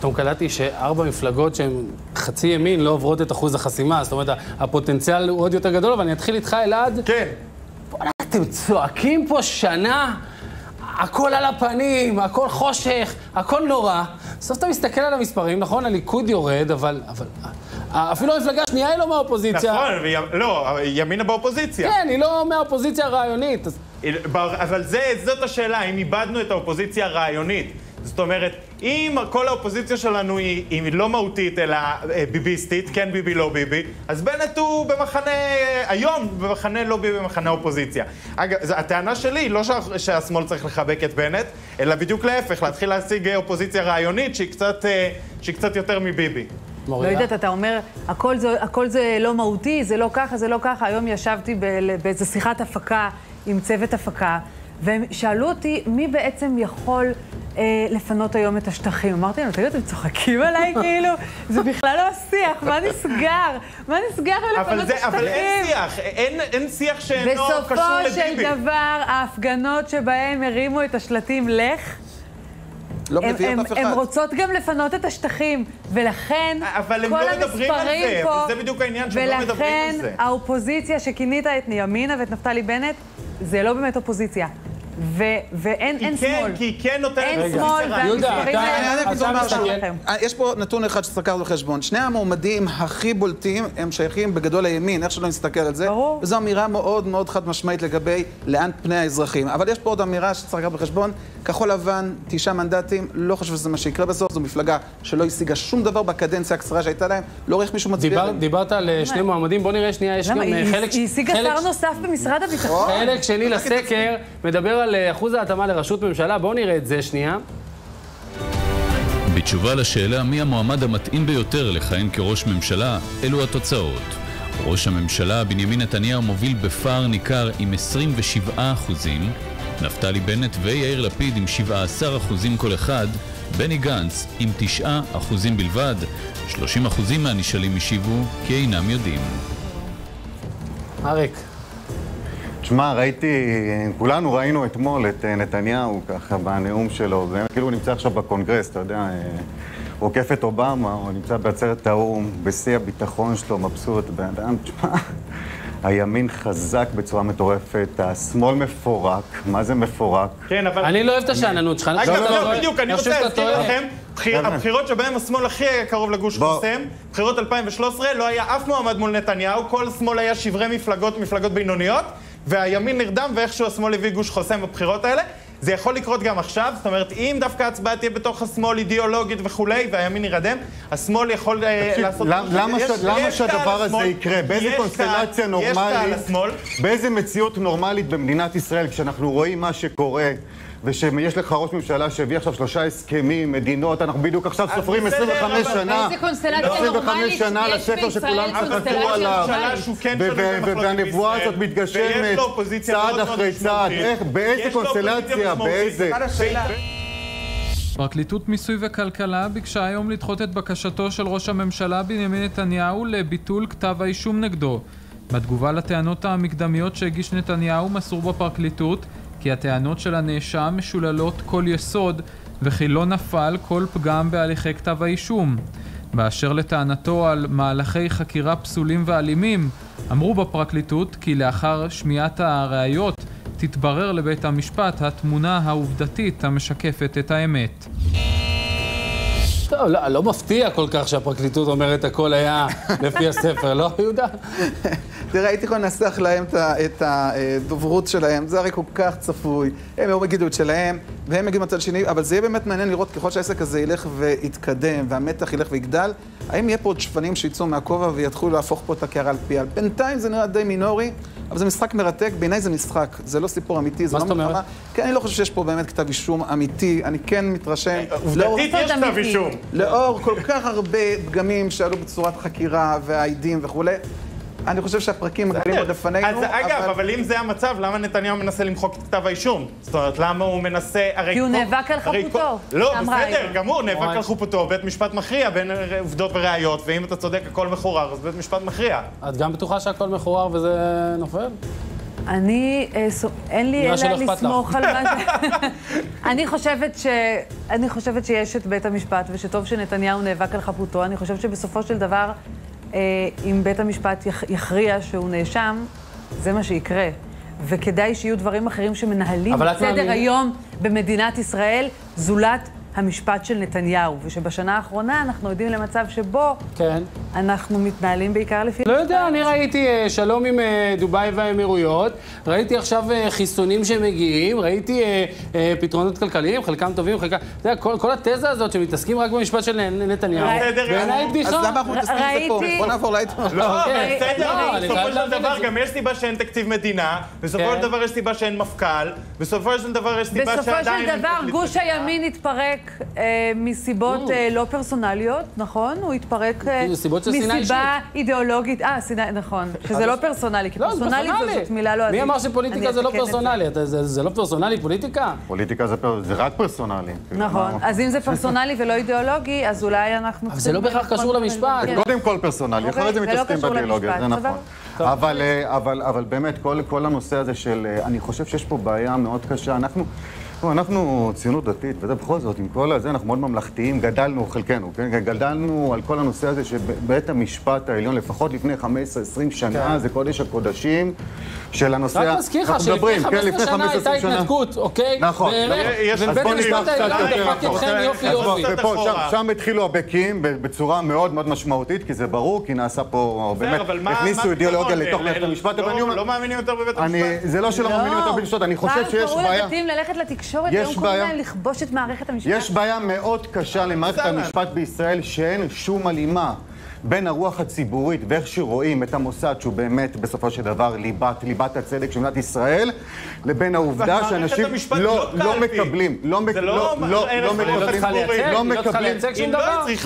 Speaker 1: פתאום קלטתי שארבע מפלגות שהן חצי ימין לא עוברות את אחוז החסימה, זאת אומרת, הפוטנציאל הוא עוד יותר גדול, אבל אני אתחיל איתך, אלעד.
Speaker 3: כן.
Speaker 1: בוא'נה, אתם צועקים פה שנה, הכל על הפנים, הכל חושך, הכל נורא. בסוף אתה מסתכל על המספרים, נכון, הליכוד יורד, אבל... אבל אפילו המפלגה השנייה היא לא מהאופוזיציה.
Speaker 3: נכון, וי- לא, ימינה באופוזיציה.
Speaker 1: כן, היא לא מהאופוזיציה הרעיונית. אז
Speaker 3: אבל זה, זאת השאלה, אם איבדנו את האופוזיציה הרעיונית. זאת אומרת, אם כל האופוזיציה שלנו היא, היא לא מהותית אלא אה, ביביסטית, כן ביבי לא ביבי, אז בנט הוא במחנה, אה, היום במחנה לא ביבי, במחנה אופוזיציה. אגב, זו- הטענה שלי היא לא שה, שהשמאל צריך לחבק את בנט, אלא בדיוק להפך, להתחיל להשיג אה, אופוזיציה רעיונית שהיא קצת, אה, שהיא קצת יותר מביבי.
Speaker 2: לא
Speaker 1: מוריה.
Speaker 2: יודעת, אתה אומר, הכל זה, הכל זה לא מהותי, זה לא ככה, זה לא ככה. היום ישבתי ב- באיזו שיחת הפקה עם צוות הפקה, והם שאלו אותי, מי בעצם יכול אה, לפנות היום את השטחים? אמרתי להם, תגידו, אתם צוחקים עליי כאילו? זה בכלל לא השיח, מה נסגר? מה נסגר
Speaker 3: אבל,
Speaker 2: לפנות את
Speaker 3: זה,
Speaker 2: השטחים?
Speaker 3: אבל אין שיח, אין, אין שיח שאינו
Speaker 2: בסופו
Speaker 3: קשור
Speaker 2: של
Speaker 3: לביבי.
Speaker 2: דבר, ההפגנות שבהם הרימו את השלטים לך,
Speaker 5: לא
Speaker 2: הם,
Speaker 5: מביאות
Speaker 2: הם,
Speaker 5: אף אחד.
Speaker 2: הן רוצות גם לפנות את השטחים, ולכן
Speaker 3: אבל הם
Speaker 2: כל
Speaker 3: לא מדברים על
Speaker 2: המספרים
Speaker 3: זה,
Speaker 2: פה,
Speaker 3: וזה בדיוק העניין שהם לא מדברים על זה.
Speaker 2: ולכן האופוזיציה שכינית את ימינה ואת נפתלי בנט, זה לא באמת אופוזיציה. ואין
Speaker 3: כן,
Speaker 2: שמאל.
Speaker 3: כי היא כן נותנת
Speaker 2: אין. שמאל, והמספרים האלה...
Speaker 5: יש פה נתון אחד שסקרנו בחשבון. שני המועמדים הכי בולטים הם שייכים בגדול לימין, איך שלא נסתכל על זה.
Speaker 2: ברור.
Speaker 5: וזו אמירה מאוד מאוד חד משמעית לגבי לאן פני האזרחים. אבל יש פה עוד אמירה שצריך לקחת בחשבון. כחול לבן, תשעה מנדטים, לא חושב שזה מה שיקרה בסוף. זו מפלגה שלא השיגה שום דבר בקדנציה הקצרה שהייתה להם. לא רואה איך מישהו מצביע
Speaker 1: דיבר,
Speaker 5: להם.
Speaker 1: דיברת על אה, שני מועמדים, בוא נראה שנייה, יש גם
Speaker 2: למה?
Speaker 1: אה,
Speaker 2: היא
Speaker 1: חלק...
Speaker 2: היא השיגה
Speaker 1: חלק-
Speaker 2: שר נוסף במשרד הביטחון.
Speaker 1: חלק שני לסקר מדבר על אה, אחוז ההתאמה לראשות ממשלה, בואו נראה את זה שנייה.
Speaker 11: בתשובה לשאלה מי המועמד המתאים ביותר לכהן כראש ממשלה, אלו התוצאות. ראש הממשלה בנימין נתניהו מוביל בפער ניכר עם 27 אחוזים, נפתלי בנט ויאיר לפיד עם 17% כל אחד, בני גנץ עם 9% בלבד, 30% מהנשאלים השיבו כי אינם יודעים.
Speaker 1: אריק.
Speaker 4: תשמע, ראיתי, כולנו ראינו אתמול את אה, נתניהו ככה בנאום שלו, זה כאילו הוא נמצא עכשיו בקונגרס, אתה יודע, אה, הוא עוקף את אובמה, הוא נמצא בעצרת האו"ם, בשיא הביטחון שלו, מבסוט, בן אדם, תשמע, הימין חזק בצורה מטורפת, השמאל מפורק, מה זה מפורק?
Speaker 3: כן, אבל...
Speaker 1: אני לא אוהב את השאננות שלך. אני
Speaker 3: אגב,
Speaker 1: חושב שאתה
Speaker 3: זהו,
Speaker 1: טועה.
Speaker 3: בדיוק, אני רוצה להזכיר. לכם. הבחירות שבהן השמאל הכי היה קרוב לגוש. חוסם, בחירות 2013, לא היה אף מועמד מול נתניהו, כל שמאל היה שברי מפלגות, מפלגות בינוניות, והימין נרדם, ואיכשהו השמאל הביא גוש חוסם בבחירות האלה. זה יכול לקרות גם עכשיו, זאת אומרת, אם דווקא ההצבעה תהיה בתוך השמאל אידיאולוגית וכולי, והימין יירדם, השמאל יכול אה,
Speaker 4: תקשיב,
Speaker 3: לעשות...
Speaker 4: למ- למה
Speaker 3: יש-
Speaker 4: ש- למה
Speaker 3: יש
Speaker 4: שהדבר הזה יקרה? באיזה קונסטלציה נורמלית. באיזה מציאות נורמלית במדינת ישראל, כשאנחנו רואים מה שקורה, ושיש לך ראש ממשלה שהביא עכשיו שלושה הסכמים, מדינות, אנחנו בדיוק עכשיו סופרים
Speaker 3: בסדר,
Speaker 4: 25
Speaker 3: אבל
Speaker 4: שנה.
Speaker 2: באיזה קונסטלציה
Speaker 4: 25
Speaker 2: נורמלית
Speaker 4: שנה
Speaker 2: יש
Speaker 4: לספר
Speaker 2: בישראל
Speaker 4: שכולם חתמו עליו.
Speaker 3: כן
Speaker 4: והנבואה הזאת מתגשמת צעד אחרי צעד. באיזה קונסטלציה. באיזה...
Speaker 10: פרקליטות מיסוי וכלכלה ביקשה היום לדחות את בקשתו של ראש הממשלה בנימין נתניהו לביטול כתב האישום נגדו. בתגובה לטענות המקדמיות שהגיש נתניהו מסרו בפרקליטות כי הטענות של הנאשם משוללות כל יסוד וכי לא נפל כל פגם בהליכי כתב האישום. באשר לטענתו על מהלכי חקירה פסולים ואלימים, אמרו בפרקליטות כי לאחר שמיעת הראיות תתברר לבית המשפט התמונה העובדתית המשקפת את האמת.
Speaker 1: טוב, לא, לא מפתיע כל כך שהפרקליטות אומרת הכל היה לפי הספר, לא, יהודה?
Speaker 5: תראה, הייתי יכול לנסח להם את הדוברות שלהם, זה הרי כל כך צפוי. הם יגידו את שלהם, והם יגידו מצד שני, אבל זה יהיה באמת מעניין לראות ככל שהעסק הזה ילך ויתקדם, והמתח ילך ויגדל, האם יהיה פה עוד שפנים שיצאו מהכובע ויתחילו להפוך פה את הקערה על פיה. בינתיים זה נראה די מינורי, אבל זה משחק מרתק, בעיניי זה משחק, זה לא סיפור אמיתי, זה
Speaker 1: מה
Speaker 5: לא
Speaker 1: זאת אומרת?
Speaker 5: מלחמה. כן, אני לא חושב שיש פה באמת כתב אישום אמיתי, אני כן מתרשם. לאור-
Speaker 3: עובדתית יש כתב אישום.
Speaker 5: לאור כל כך הרבה פגמים שעלו בצורת חקירה והעדים וכולי, אני חושב שהפרקים הגדולים עוד לפנינו,
Speaker 3: אז אגב, אבל אם זה המצב, למה נתניהו מנסה למחוק את כתב האישום? זאת אומרת, למה הוא מנסה...
Speaker 2: כי הוא
Speaker 3: כל-
Speaker 2: נאבק על חפותו.
Speaker 3: לא, בסדר. גם הוא נאבק על חופותו, בית משפט מכריע בין עובדות וראיות, ואם אתה צודק הכל מחורר, אז בית משפט מכריע.
Speaker 1: את גם בטוחה שהכל מחורר וזה נופל?
Speaker 2: אני, אה, אין לי אלא. לסמוך על מה ש... אני חושבת ש... אני חושבת שיש את בית המשפט, ושטוב שנתניהו נאבק על חפותו. אני חושבת שבסופו של דבר, אם בית המשפט יכ- יכריע שהוא נאשם, זה מה שיקרה. וכדאי שיהיו דברים אחרים שמנהלים את סדר היום במדינת ישראל, זולת המשפט של נתניהו. ושבשנה האחרונה אנחנו עדים למצב שבו
Speaker 1: כן.
Speaker 2: אנחנו מתנהלים בעיקר לפי...
Speaker 1: לא יודע, אני ראיתי אה, שלום עם אה, דובאי והאמירויות, ראיתי עכשיו אה, חיסונים שמגיעים, ראיתי אה, אה, פתרונות כלכליים, חלקם טובים, חלקם... אתה יודע, כל, כל התזה הזאת שמתעסקים רק במשפט של נ- נתניהו,
Speaker 3: בסדר
Speaker 1: בעיניי. בדיחה.
Speaker 5: אז למה אנחנו מתעסקים בזה פה?
Speaker 2: ראיתי-
Speaker 5: בוא נעבור לאייטם.
Speaker 3: לא, אבל. בסדר,
Speaker 1: לא,
Speaker 3: אבל
Speaker 1: אני
Speaker 3: בסופו של דבר. גם יש סיבה שאין תקציב מדינה, בסופו
Speaker 1: כן.
Speaker 3: של דבר יש סיבה שאין מפכ"ל, בסופו של דבר יש סיבה
Speaker 2: בסופו
Speaker 3: שעדיין...
Speaker 2: של
Speaker 3: אין
Speaker 2: דבר, גוש. הימין התפרק אה, מסיבות אה, לא פרסונליות, נכון? הוא התפרק אה,
Speaker 1: מסיבות של שנאה
Speaker 2: מסיבה אידיאולוגית. אה, שנאה, נכון. שזה לא פרסונלי, כי
Speaker 1: לא, זה פרסונלי.
Speaker 2: זאת מילה לא
Speaker 1: מי אמר שפוליטיקה זה לא פרסונלי? אתה- זה זה לא פרסונלי, פוליטיקה?
Speaker 4: פוליטיקה זה פר- זה רק פרסונלי. כאילו,
Speaker 2: נכון.
Speaker 4: מה-
Speaker 2: אז אם זה פרסונלי ולא אידיאולוגי, אז אולי אנחנו...
Speaker 1: אבל זה לא בהכרח קשור למשפט.
Speaker 2: כן.
Speaker 4: קודם כל פרסונלי,
Speaker 2: אוקיי,
Speaker 4: אחרי זה
Speaker 2: זה לא
Speaker 4: מתעסקים
Speaker 2: קשור
Speaker 4: בדיאלוגיה, זה נכון. אבל, אה, אבל, אבל באמת, כל, כל הנושא הזה של... אה, אני חושב שיש פה בעיה מאוד קשה. אנחנו... תראו, אנחנו ציונות דתית, וזה בכל זאת, עם כל הזה, אנחנו מאוד ממלכתיים, גדלנו, חלקנו, כן? גדלנו על כל הנושא הזה שבית המשפט העליון, לפחות לפני 15-20 שנה,
Speaker 1: כן.
Speaker 4: זה קודש הקודשים של הנושא...
Speaker 1: רק מזכיר לך שלפני
Speaker 4: מדברים, כן,
Speaker 1: 15 שנה
Speaker 4: 15
Speaker 1: הייתה התנתקות, אוקיי?
Speaker 4: נכון.
Speaker 3: יש-
Speaker 1: ובית המשפט העליון דפק. אתכם יופי
Speaker 3: בוא
Speaker 1: יופי.
Speaker 3: אחורה.
Speaker 4: שם, התחילו הבקים בצורה מאוד מאוד משמעותית, כי זה ברור, כי נעשה פה, באמת,
Speaker 3: אבל
Speaker 4: הכניסו אידיאולוגיה? לתוך
Speaker 3: ל-
Speaker 4: המשפט, אבל
Speaker 3: לא-
Speaker 4: אני אומר...
Speaker 3: לא מאמינים יותר בבית
Speaker 4: אני,
Speaker 3: המשפט.
Speaker 4: זה לא שלא מאמינים יותר בבית המשפט, אני חושב שיש
Speaker 2: פעם
Speaker 4: בעיה.
Speaker 2: קראו לדתיים ללכת לתקשורת, היום קוראים. להם לכבוש את מערכת המשפט.
Speaker 4: יש בעיה מאוד קשה למערכת. המשפט בישראל שאין שום הלימה בין הרוח הציבורית ואיך שרואים את המוסד, שהוא באמת בסופו של דבר ליבת, ליבת הצדק של מדינת ישראל, לבין העובדה שאנשים לא,
Speaker 3: לא
Speaker 4: לא. מקבלים, לא, מק-
Speaker 3: זה
Speaker 4: לא,
Speaker 3: לא
Speaker 4: לא, לא מקבלים. לא
Speaker 1: לא צריכה
Speaker 4: מקבלים,
Speaker 3: לא,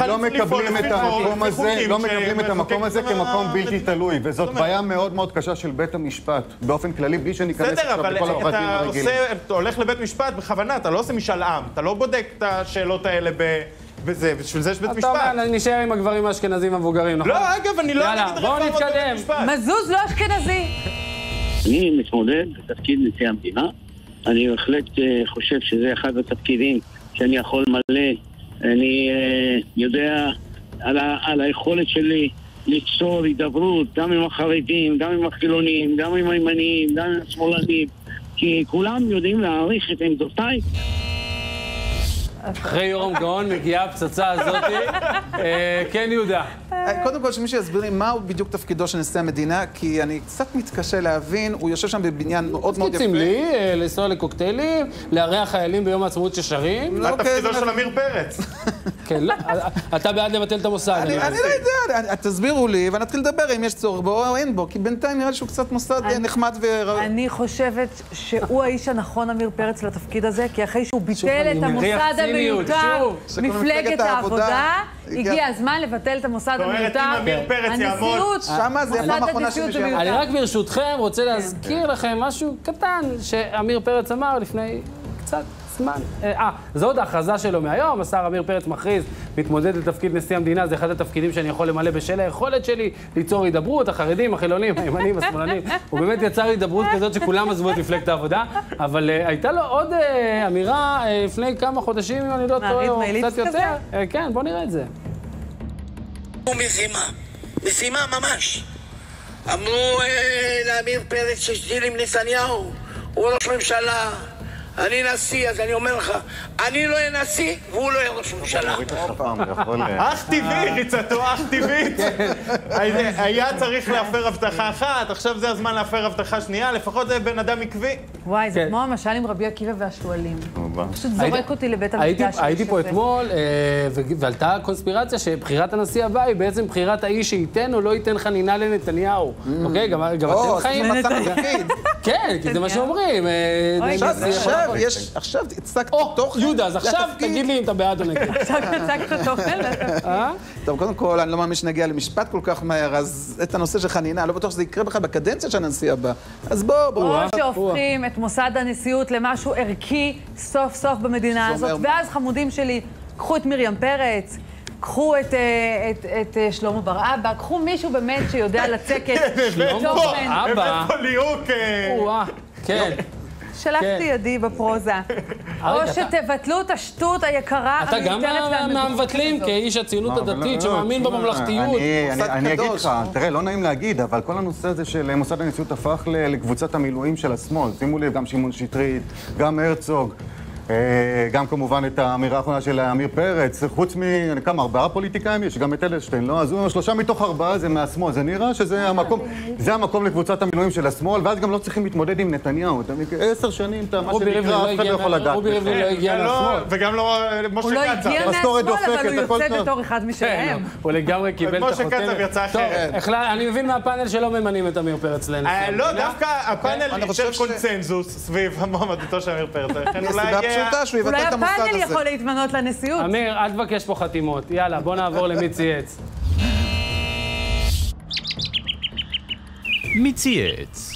Speaker 4: לא מקבלים את המקום הזה, לא מקבלים את המקום הזה כמקום בלתי. תלוי, וזאת בעיה מאוד מאוד קשה של בית המשפט, באופן כללי, בלי שניכנס
Speaker 3: בסדר,
Speaker 4: עכשיו
Speaker 3: אבל
Speaker 4: לכל הפרטים הרגילים.
Speaker 3: עושה, אתה הולך לבית משפט בכוונה, אתה לא עושה משאל עם, אתה לא בודק את השאלות האלה ב... בזה, בשביל זה יש בית
Speaker 1: אתה
Speaker 3: משפט.
Speaker 1: אומר, נשאר עם הגברים האשכנזים המבוגרים, נכון?
Speaker 3: לא, אגב, אני לא
Speaker 1: יאללה,
Speaker 3: נגד
Speaker 1: בואו
Speaker 3: רפורמות בבית
Speaker 1: נתקדם.
Speaker 3: משפט.
Speaker 2: מזוז לא אשכנזי.
Speaker 12: אני מתמודד בתפקיד נשיא המדינה. אני בהחלט אה, חושב שזה אחד התפקידים שאני יכול למלא. אני אה, יודע על, ה, על היכולת שלי ליצור הידברות גם עם החרדים, גם עם החילונים, גם עם הימניים, גם עם השמאלנים, כי כולם יודעים להעריך את עמדותיי.
Speaker 1: אחרי יורם גאון מגיעה הפצצה הזאת. אה, כן, יהודה.
Speaker 5: אה, קודם כל, שמישהו יסביר לי מהו בדיוק תפקידו של נשיא המדינה, כי אני קצת מתקשה להבין, הוא יושב שם בבניין מאוד מאוד
Speaker 1: תפקיד
Speaker 5: יפה.
Speaker 1: סמלי, אה, לנסוע לקוקטיילים, לארח חיילים ביום העצמאות ששרים.
Speaker 3: מה
Speaker 5: אוקיי,
Speaker 3: תפקידו של. עמיר פרץ?
Speaker 1: כן, לא, אתה בעד לבטל את המוסד.
Speaker 5: אני
Speaker 1: אני
Speaker 5: לא יודע, תסבירו לי ונתחיל לדבר אם יש צורך בו או אין בו, כי בינתיים נראה לי שהוא קצת מוסד אה, נחמד ו...
Speaker 2: אני חושבת שהוא האיש הנכון, עמיר פרץ, לתפקיד הזה, כי אחרי שהוא ביטל את המוסד המיותר, מפלגת
Speaker 5: העבודה הגיע-
Speaker 2: הזמן לבטל את המוסד
Speaker 3: זאת אומרת,
Speaker 2: המיותר.
Speaker 3: אם עמיר פרץ יעמוד-
Speaker 2: הנשיאות,
Speaker 5: שמה זה הפעם
Speaker 2: מוסד
Speaker 5: האחרונה
Speaker 2: הנשיאות
Speaker 5: שמישהו יעמוד.
Speaker 1: אני
Speaker 2: המיותר.
Speaker 1: רק ברשותכם רוצה להזכיר לכם משהו קטן שעמיר פרץ אמר לפני קצת זמן. אה, זו עוד ההכרזה שלו מהיום, השר עמיר פרץ מכריז, מתמודד לתפקיד נשיא המדינה, זה אחד התפקידים שאני יכול למלא בשל היכולת שלי ליצור הידברות, החרדים, החילונים, הימנים, השמאלנים. הוא באמת יצר הידברות כזאת שכולם עזבו את מפלגת העבודה, אבל אה, הייתה לו עוד אה, אמירה אה, לפני כמה חודשים, אם אני לא טועה, או קצת? יותר. אה, כן, בוא נראה את זה.
Speaker 13: משימה, משימה ממש. אמרו אה, לעמיר פרץ שיש דיל עם נתניהו, הוא ראש ממשלה, אני נשיא, אז אני אומר לך, אני לא אהיה נשיא והוא לא יהיה ראש ממשלה.
Speaker 4: אה,
Speaker 3: אח טבעי, ריצתו אח טבעית. היה- היה צריך להפר הבטחה אחת, עכשיו זה הזמן להפר הבטחה שנייה, לפחות זה בן אדם עקבי.
Speaker 2: וואי, זה
Speaker 1: כן.
Speaker 2: כמו המשל עם רבי עקיבא והשועלים. פשוט זורק אותי לבית המקדש.
Speaker 1: הייתי פה. אתמול, אה, ועלתה קונספירציה שבחירת הנשיא הבא היא בעצם בחירת האיש שייתן או לא ייתן חנינה לנתניהו. אוקיי? גם, אתם חיים? כן, כי זה מה שאומרים. אה, נשיא-
Speaker 5: עכשיו, עכשיו, יש, עכשיו הצגתי
Speaker 1: או,
Speaker 5: תוכן
Speaker 1: יהודה, אז עכשיו. תגיד לי אם אתה בעד או נגד.
Speaker 2: עכשיו הצגת תוכן.
Speaker 1: אה?
Speaker 5: טוב, קודם כל, אני לא מאמין שנגיע למשפט כל כך מהר, אז את הנושא של חנינה, לא בטוח שזה יקרה בכלל בקדנציה של הנשיא הבא. אז בוא, בוא.
Speaker 1: או-אה.
Speaker 2: או שהופכים את מוסד הנשיאות למשהו ערכי סוף סוף במדינה הזאת? ואז חמודים שלי, קחו את מרים פרץ, קחו את, אה, את, את אה, שלמה בר אבא, קחו מישהו באמת שיודע לצקת
Speaker 1: שלמה
Speaker 2: תוכן.
Speaker 1: בר אבא.
Speaker 3: הבאת פה ליהוק... אה,
Speaker 1: כן.
Speaker 2: שלחתי
Speaker 1: כן.
Speaker 2: ידי בפרוזה. או
Speaker 1: אתה-
Speaker 2: שתבטלו את השטות היקרה,
Speaker 1: אתה גם
Speaker 2: המיותרת
Speaker 1: מה-
Speaker 2: והמגוחכת
Speaker 1: מהמבטלים,
Speaker 2: הזאת.
Speaker 1: כאיש הציונות
Speaker 4: לא,
Speaker 1: הדתית
Speaker 4: לא,
Speaker 1: שמאמין
Speaker 4: לא,
Speaker 1: בממלכתיות.
Speaker 4: אני- אגיד. לך, תראה, לא נעים להגיד, אבל כל הנושא הזה של מוסד הנשיאות הפך ל- לקבוצת המילואים של השמאל. שימו לב, גם שמעון שטרית, גם הרצוג. אה, גם כמובן את האמירה האחרונה של עמיר פרץ, חוץ מכמה, ארבעה פוליטיקאים יש, גם את אדלשטיין, לא? אז הוא אומר, שלושה מתוך ארבעה זה מהשמאל, זה נראה שזה המקום, זה המקום לקבוצת המילואים של השמאל, ואז גם לא צריכים להתמודד עם נתניהו, אתה מבין? עשר שנים, אתה, מה שנקרא,
Speaker 1: לא
Speaker 4: אף אחד לא
Speaker 1: הגיע
Speaker 4: יכול לגעת
Speaker 1: רובי. ריבלין לא הגיע
Speaker 3: וגם לא-
Speaker 1: מהשמאל.
Speaker 3: וגם לא אה,
Speaker 2: הוא
Speaker 3: משה
Speaker 2: לא
Speaker 3: קצב.
Speaker 2: הגיע
Speaker 4: משכורת
Speaker 2: מהשמאל, אבל הוא יוצא. בתור אחד
Speaker 1: כן,
Speaker 2: משלהם.
Speaker 1: הוא לגמרי קיבל את החותמת.
Speaker 3: קצב יצא אחרת.
Speaker 1: אני מבין מהפאנל שלא ממנים את עמיר פרץ לנשיא
Speaker 3: אה, לא. דווקא הפאנל
Speaker 5: אני חושב
Speaker 3: ייצר
Speaker 5: ש-
Speaker 3: קונצנזוס סביב המועמדותו של עמיר פרץ. אולי.
Speaker 5: פשוטה שהוא יבטל
Speaker 2: אולי
Speaker 5: את המוסד
Speaker 2: הפאנל
Speaker 5: הזה.
Speaker 2: יכול להתמנות לנשיאות.
Speaker 1: אמיר, אל תבקש פה חתימות. יאללה, בוא נעבור למי צייץ.
Speaker 11: מי צייץ?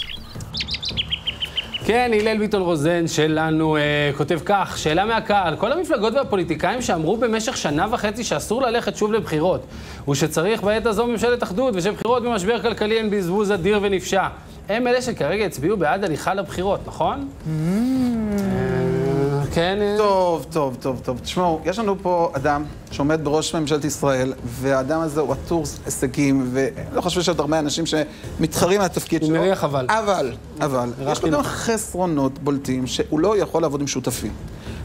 Speaker 1: כן, הלל ביטון רוזן שלנו אה, כותב כך, שאלה מהקהל, כל המפלגות והפוליטיקאים שאמרו במשך שנה וחצי שאסור ללכת שוב לבחירות, ושצריך בעת הזו ממשלת אחדות, ושבחירות במשבר כלכלי הן בזבוז אדיר ונפשע, הם אלה שכרגע הצביעו בעד הליכה לבחירות, נכון? אה, כן, אה,
Speaker 5: טוב, טוב, טוב, טוב. תשמעו, יש לנו פה אדם שעומד בראש ממשלת ישראל, והאדם הזה הוא עטור הישגים, ולא חושב שיש עוד הרבה אנשים שמתחרים על התפקיד
Speaker 1: הוא
Speaker 5: שלו.
Speaker 1: מריח אבל.
Speaker 5: אבל, אבל, יש לו גם. חסרונות בולטים שהוא לא יכול לעבוד עם שותפים.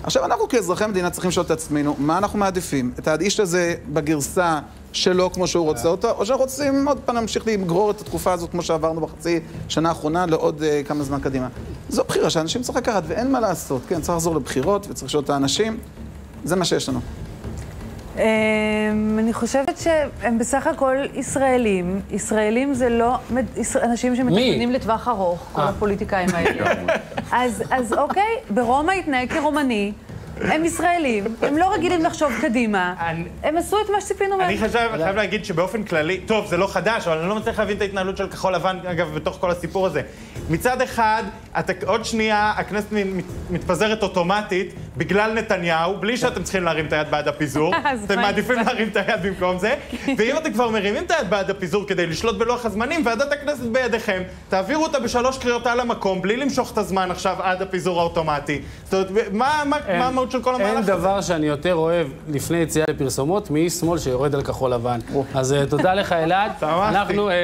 Speaker 5: עכשיו, אנחנו כאזרחי מדינה צריכים לשאול את עצמנו, מה אנחנו מעדיפים? את האיש הזה בגרסה שלו כמו שהוא רוצה אותה, או שאנחנו רוצים עוד פעם להמשיך לגרור את התקופה הזאת כמו שעברנו בחצי שנה האחרונה לעוד uh, כמה זמן קדימה. זו בחירה שאנשים צריך לקחת, ואין מה לעשות. כן, צריך לחזור לבחירות וצריך לשאול את האנשים. זה מה שיש לנו.
Speaker 2: אמ, אני חושבת שהם בסך הכל ישראלים. ישראלים זה לא אנשים שמתכננים לטווח ארוך, כל
Speaker 1: אה.
Speaker 2: הפוליטיקאים האלה. אז, אז אוקיי, ברומא התנהג כרומני, הם ישראלים, הם לא רגילים לחשוב קדימה, הם עשו את מה שציפינו מהם.
Speaker 3: אני חייב, להגיד שבאופן כללי, טוב, זה לא חדש, אבל אני לא מצליח להבין את ההתנהלות של כחול לבן, אגב, בתוך כל הסיפור הזה. מצד אחד, עוד שנייה הכנסת מתפזרת אוטומטית בגלל נתניהו, בלי שאתם צריכים להרים את היד בעד הפיזור. אתם מעדיפים? להרים את היד במקום זה. ואם אתם כבר מרימים את היד בעד הפיזור כדי לשלוט בלוח הזמנים, ועדת הכנסת בידיכם, תעבירו אותה בשלוש קריאות על המקום, בלי למשוך את הזמן עכשיו עד הפיזור האוטומטי. זאת אומרת, מה, מה,
Speaker 1: אין-
Speaker 3: מה המהות של כל המהלך
Speaker 1: אין
Speaker 3: הזה?
Speaker 1: דבר שאני יותר אוהב לפני יציאה לפרסומות מאיש שמאל שיורד על כחול לבן. אז אה, תודה לך, אלעד. אנחנו אה,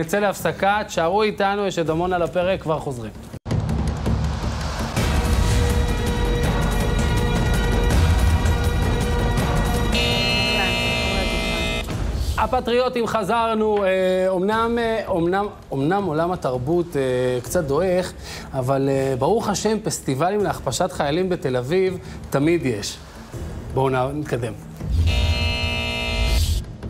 Speaker 1: נצא להפסקה, תשארו איתנו, יש עוד המון על הפרק, כבר חוזרים. הפטריוטים חזרנו, אה, אומנם, אה, אומנם, אומנם עולם התרבות אה, קצת דועך, אבל אה, ברוך השם, פסטיבלים להכפשת חיילים בתל אביב תמיד יש. בואו נתקדם.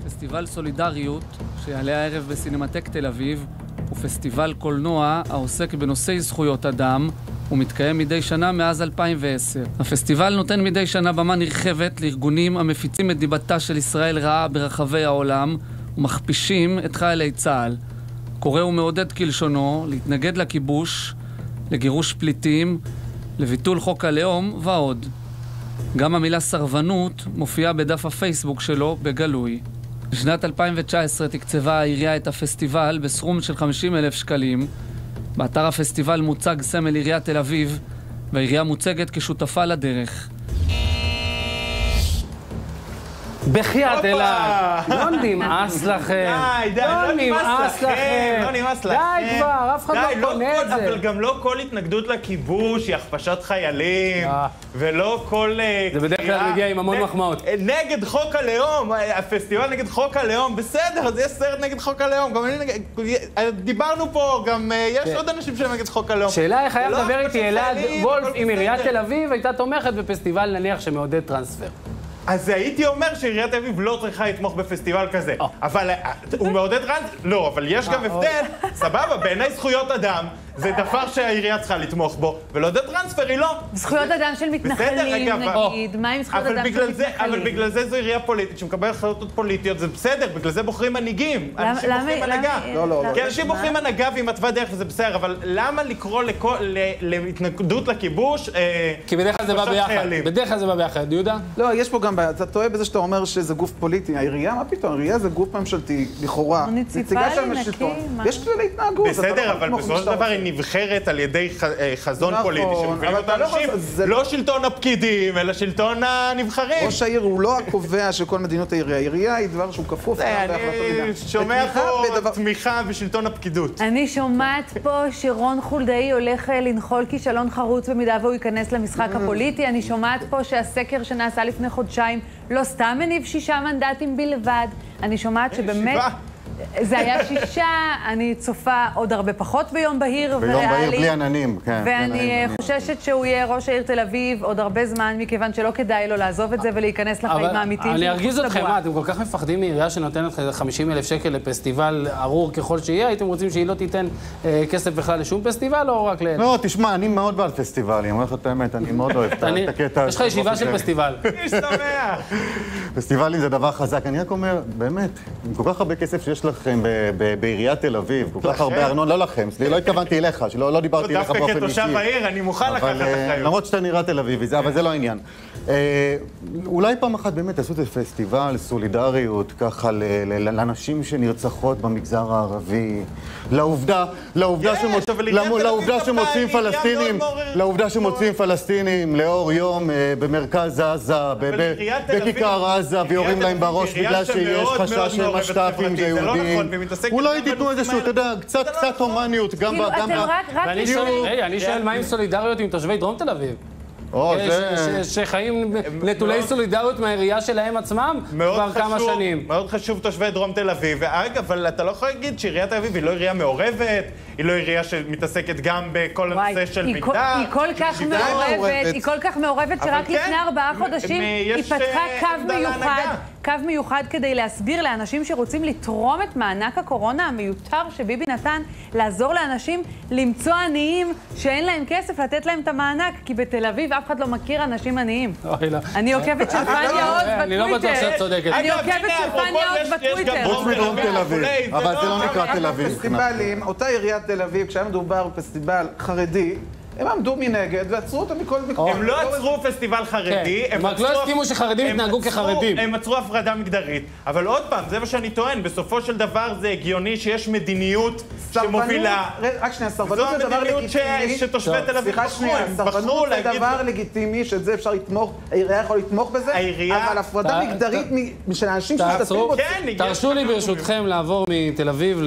Speaker 14: פסטיבל סולידריות, שיעלה הערב בסינמטק תל אביב, הוא פסטיבל קולנוע העוסק בנושאי זכויות אדם, ומתקיים מדי שנה מאז 2010. הפסטיבל נותן מדי שנה במה נרחבת לארגונים המפיצים את דיבתה של ישראל רעה ברחבי העולם, ומכפישים את חיילי צה"ל. קורא ומעודד כלשונו להתנגד לכיבוש, לגירוש פליטים, לביטול חוק הלאום ועוד. גם המילה סרבנות מופיעה בדף הפייסבוק שלו בגלוי. בשנת 2019 תקצבה העירייה את הפסטיבל בסכום של 50 אלף שקלים. באתר הפסטיבל מוצג סמל עיריית תל אביב, והעירייה מוצגת כשותפה לדרך.
Speaker 1: בחייאת. אלעד, לא נמאס לכם.
Speaker 3: די, די, לא נמאס לכם, לא נמאס לכם.
Speaker 1: די כבר, אף אחד
Speaker 3: די,
Speaker 1: לא קונה את זה.
Speaker 3: אבל גם לא כל התנגדות לכיבוש היא הכפשת חיילים, ולא כל... אה,
Speaker 1: זה בדרך כלל מגיע עם המון מחמאות.
Speaker 3: אה, נגד חוק הלאום, אה, הפסטיבל נגד חוק הלאום, בסדר, אז יש סרט נגד חוק הלאום, גם אני. אה, דיברנו פה, גם אה, יש. עוד אנשים שהם נגד חוק הלאום.
Speaker 1: שאלה איך היה
Speaker 3: לא
Speaker 1: מדבר איתי אלעד וולף אם עיריית. תל אביב הייתה תומכת בפסטיבל נניח שמעודד טרנספר.
Speaker 3: אז הייתי אומר שעיריית תל אביב לא צריכה לתמוך בפסטיבל כזה. אבל אה, הוא מעודד רנס? לא, אבל יש גם
Speaker 1: אה,
Speaker 3: הבדל, סבבה, בעיניי זכויות אדם זה דבר שהעירייה צריכה לתמוך בו, ולעודד טרנספר היא לא.
Speaker 2: זכויות אדם של מתנחלים, נגיד, מה עם זכויות
Speaker 3: אבל
Speaker 2: אדם של
Speaker 3: זה, אבל
Speaker 2: מתנחלים?
Speaker 3: בגלל זה זו עירייה פוליטית שמקבלת החלטות פוליטיות, זה בסדר, בגלל זה בוחרים מנהיגים.
Speaker 2: למה-
Speaker 3: אנשים בוחרים הנהגה.
Speaker 2: לא, לא, לא.
Speaker 3: כי אנשים? בוחרים הנהגה והיא מתווה דרך וזה בסדר, אבל למה לקרוא לכל- ל- להתנגדות לכיבוש אה,
Speaker 1: כי בדרך כלל זה בא ביחד.
Speaker 3: חיילים?
Speaker 1: בדרך כלל זה בא ביחד. יהודה?
Speaker 5: לא, יש פה גם בעיה. אתה טועה בזה שאתה אומר שזה גוף פוליטי. העירייה, מה פתאום? העירייה זה גוף ממשלתי, לכאורה.
Speaker 2: מוניציפלי, נקי?
Speaker 5: יש כללי התנהגות. לא
Speaker 3: בסדר,
Speaker 5: יכול
Speaker 3: אבל בסופו של דבר. היא נבחרת על ידי ח- אה, חזון
Speaker 5: נכון,
Speaker 3: פוליטי, שמביאים
Speaker 5: אבל
Speaker 3: אותו
Speaker 5: אתה לא
Speaker 3: לא שלטון הפקידים, אלא שלטון הנבחרים.
Speaker 5: ראש העיר הוא לא הקובע של כל מדיניות העירייה. העירייה היא דבר שהוא כפוף
Speaker 3: אני. שומע פה
Speaker 5: בדבר-
Speaker 3: תמיכה בשלטון הפקידות.
Speaker 2: אני שומעת פה שרון חולדאי הולך אה, לנחול כישלון חרוץ במידה והוא ייכנס למשחק הפוליטי. אני שומעת פה שהסקר שנעשה לפני חודשיים לא סתם הניב שישה מנדטים בלבד. אני שומעת שבאמת...
Speaker 4: שבעה.
Speaker 2: זה היה שישה, אני צופה עוד הרבה פחות ביום בהיר
Speaker 4: ביום בהיר
Speaker 2: וריאלי.
Speaker 4: בלי עננים, כן.
Speaker 2: ואני. חוששת שהוא יהיה ראש העיר תל אביב עוד הרבה זמן, מכיוון שלא כדאי לו לעזוב את זה ולהיכנס לחיים
Speaker 1: אבל
Speaker 2: האמיתיים
Speaker 1: אני ארגיז אתכם. מה, אתם כל כך מפחדים מעירייה שנותנת 50 אלף שקל לפסטיבל ארור ככל שיהיה? הייתם רוצים שהיא לא תיתן אה, כסף בכלל לשום פסטיבל, או רק ל...
Speaker 4: לא, תשמע, אני מאוד בעד פסטיבלים, אני אומר לך את האמת, אני מאוד אוהב את הקטע.
Speaker 1: יש לך ישיבה של פסטיבל.
Speaker 4: פסטיבלים זה דבר חזק. אני רק אומר, באמת, עם כל כך הרבה כסף שיש לכם בעיריית תל אביב, כל כך? הרבה ארנונה, לא לכם, לא התכוונתי אליך, שלא לא דיברתי אליך
Speaker 3: דווקא
Speaker 4: באופן אישי.
Speaker 3: כתושב העיר, אני מוכן לקחת
Speaker 4: אבל, אה,
Speaker 3: אחריות.
Speaker 4: למרות שאתה נראה תל אביבי, אבל זה לא העניין. אה, אולי פעם אחת באמת תעשו את פסטיבל סולידריות, ככה לנשים שנרצחות במגזר הערבי, לעובדה, לעובדה
Speaker 3: אביב
Speaker 4: שמוצאים פלסטינים, לעובדה שמוצאים פלסטינים לאור יום אה, במרכז עזה, בכיכר עזה, ויורים להם בראש בגלל שיש חשש של משת"פים
Speaker 3: זה לא. נכון, והיא מתעסקת
Speaker 4: אולי תיתנו איזשהו, אתה יודע, קצת
Speaker 3: לא
Speaker 4: קצת הומניות, גם
Speaker 2: כאילו,
Speaker 4: ב... גם
Speaker 2: אתם רק- רק
Speaker 1: ואני
Speaker 2: בשביל-
Speaker 1: שואל, היי, אני שואל מה עם סולידריות עם תושבי דרום תל אביב?
Speaker 4: או, זה-
Speaker 1: שחיים נטולי סולידריות מהעירייה שלהם עצמם
Speaker 3: מאוד
Speaker 1: כבר כמה שנים.
Speaker 3: מאוד חשוב תושבי דרום תל אביב. ואגב, אבל אתה לא יכול להגיד שעיריית תל אביב היא לא עירייה מעורבת, היא לא עירייה שמתעסקת גם בכל הנושא של מגדר.
Speaker 2: כל- היא כל כך. מעורבת, היא כל כך מעורבת שרק
Speaker 3: כן,
Speaker 2: לפני ארבעה
Speaker 3: מ-
Speaker 2: חודשים היא פתחה
Speaker 3: אה,
Speaker 2: קו מיוחד. קו מיוחד כדי להסביר לאנשים שרוצים לתרום את מענק הקורונה המיותר שביבי נתן, לעזור לאנשים למצוא עניים שאין להם כסף, לתת להם את המענק, כי בתל אביב אף אחד לא מכיר אנשים עניים.
Speaker 1: לא.
Speaker 2: אני עוקבת של פניה עוז בטוויטר.
Speaker 1: אני לא בטוח שאת צודקת.
Speaker 2: אני עוקבת של פניה עוז
Speaker 3: גם
Speaker 2: בטוויטר.
Speaker 4: חוץ מדרום תל אביב.
Speaker 3: וכולי,
Speaker 4: אבל זה לא
Speaker 3: לא-
Speaker 4: נקרא תל אביב.
Speaker 5: פסטיבלים, אותה עיריית תל אביב, כשהיה מדובר בפסטיבל חרדי, הם עמדו מנגד ועצרו אותם מכל מקום.
Speaker 3: הם לא עצרו פסטיבל חרדי,
Speaker 1: כן, הם רק לא הסכימו שחרדים
Speaker 3: הם
Speaker 1: יתנהגו כחרדים.
Speaker 3: הם עצרו הפרדה מגדרית. אבל עוד פעם, זה מה שאני טוען, בסופו של דבר זה הגיוני שיש מדיניות שמובילה.
Speaker 5: רק שנייה, סרבנות
Speaker 3: זו
Speaker 5: זה דבר
Speaker 3: המדיניות ש-
Speaker 5: לגיטימי.
Speaker 3: שתושבי
Speaker 5: טוב,
Speaker 3: תל אביב בחרו, הם בחרו
Speaker 5: סרבנות זה
Speaker 3: להגיד-
Speaker 5: דבר לגיטימי, שאת זה אפשר לתמוך, העירייה יכולה לתמוך בזה, אבל הפרדה מגדרית מ- של אנשים. שמשתתפים בו...
Speaker 3: כן,
Speaker 1: תרשו לי ברשותכם לעבור מתל אביב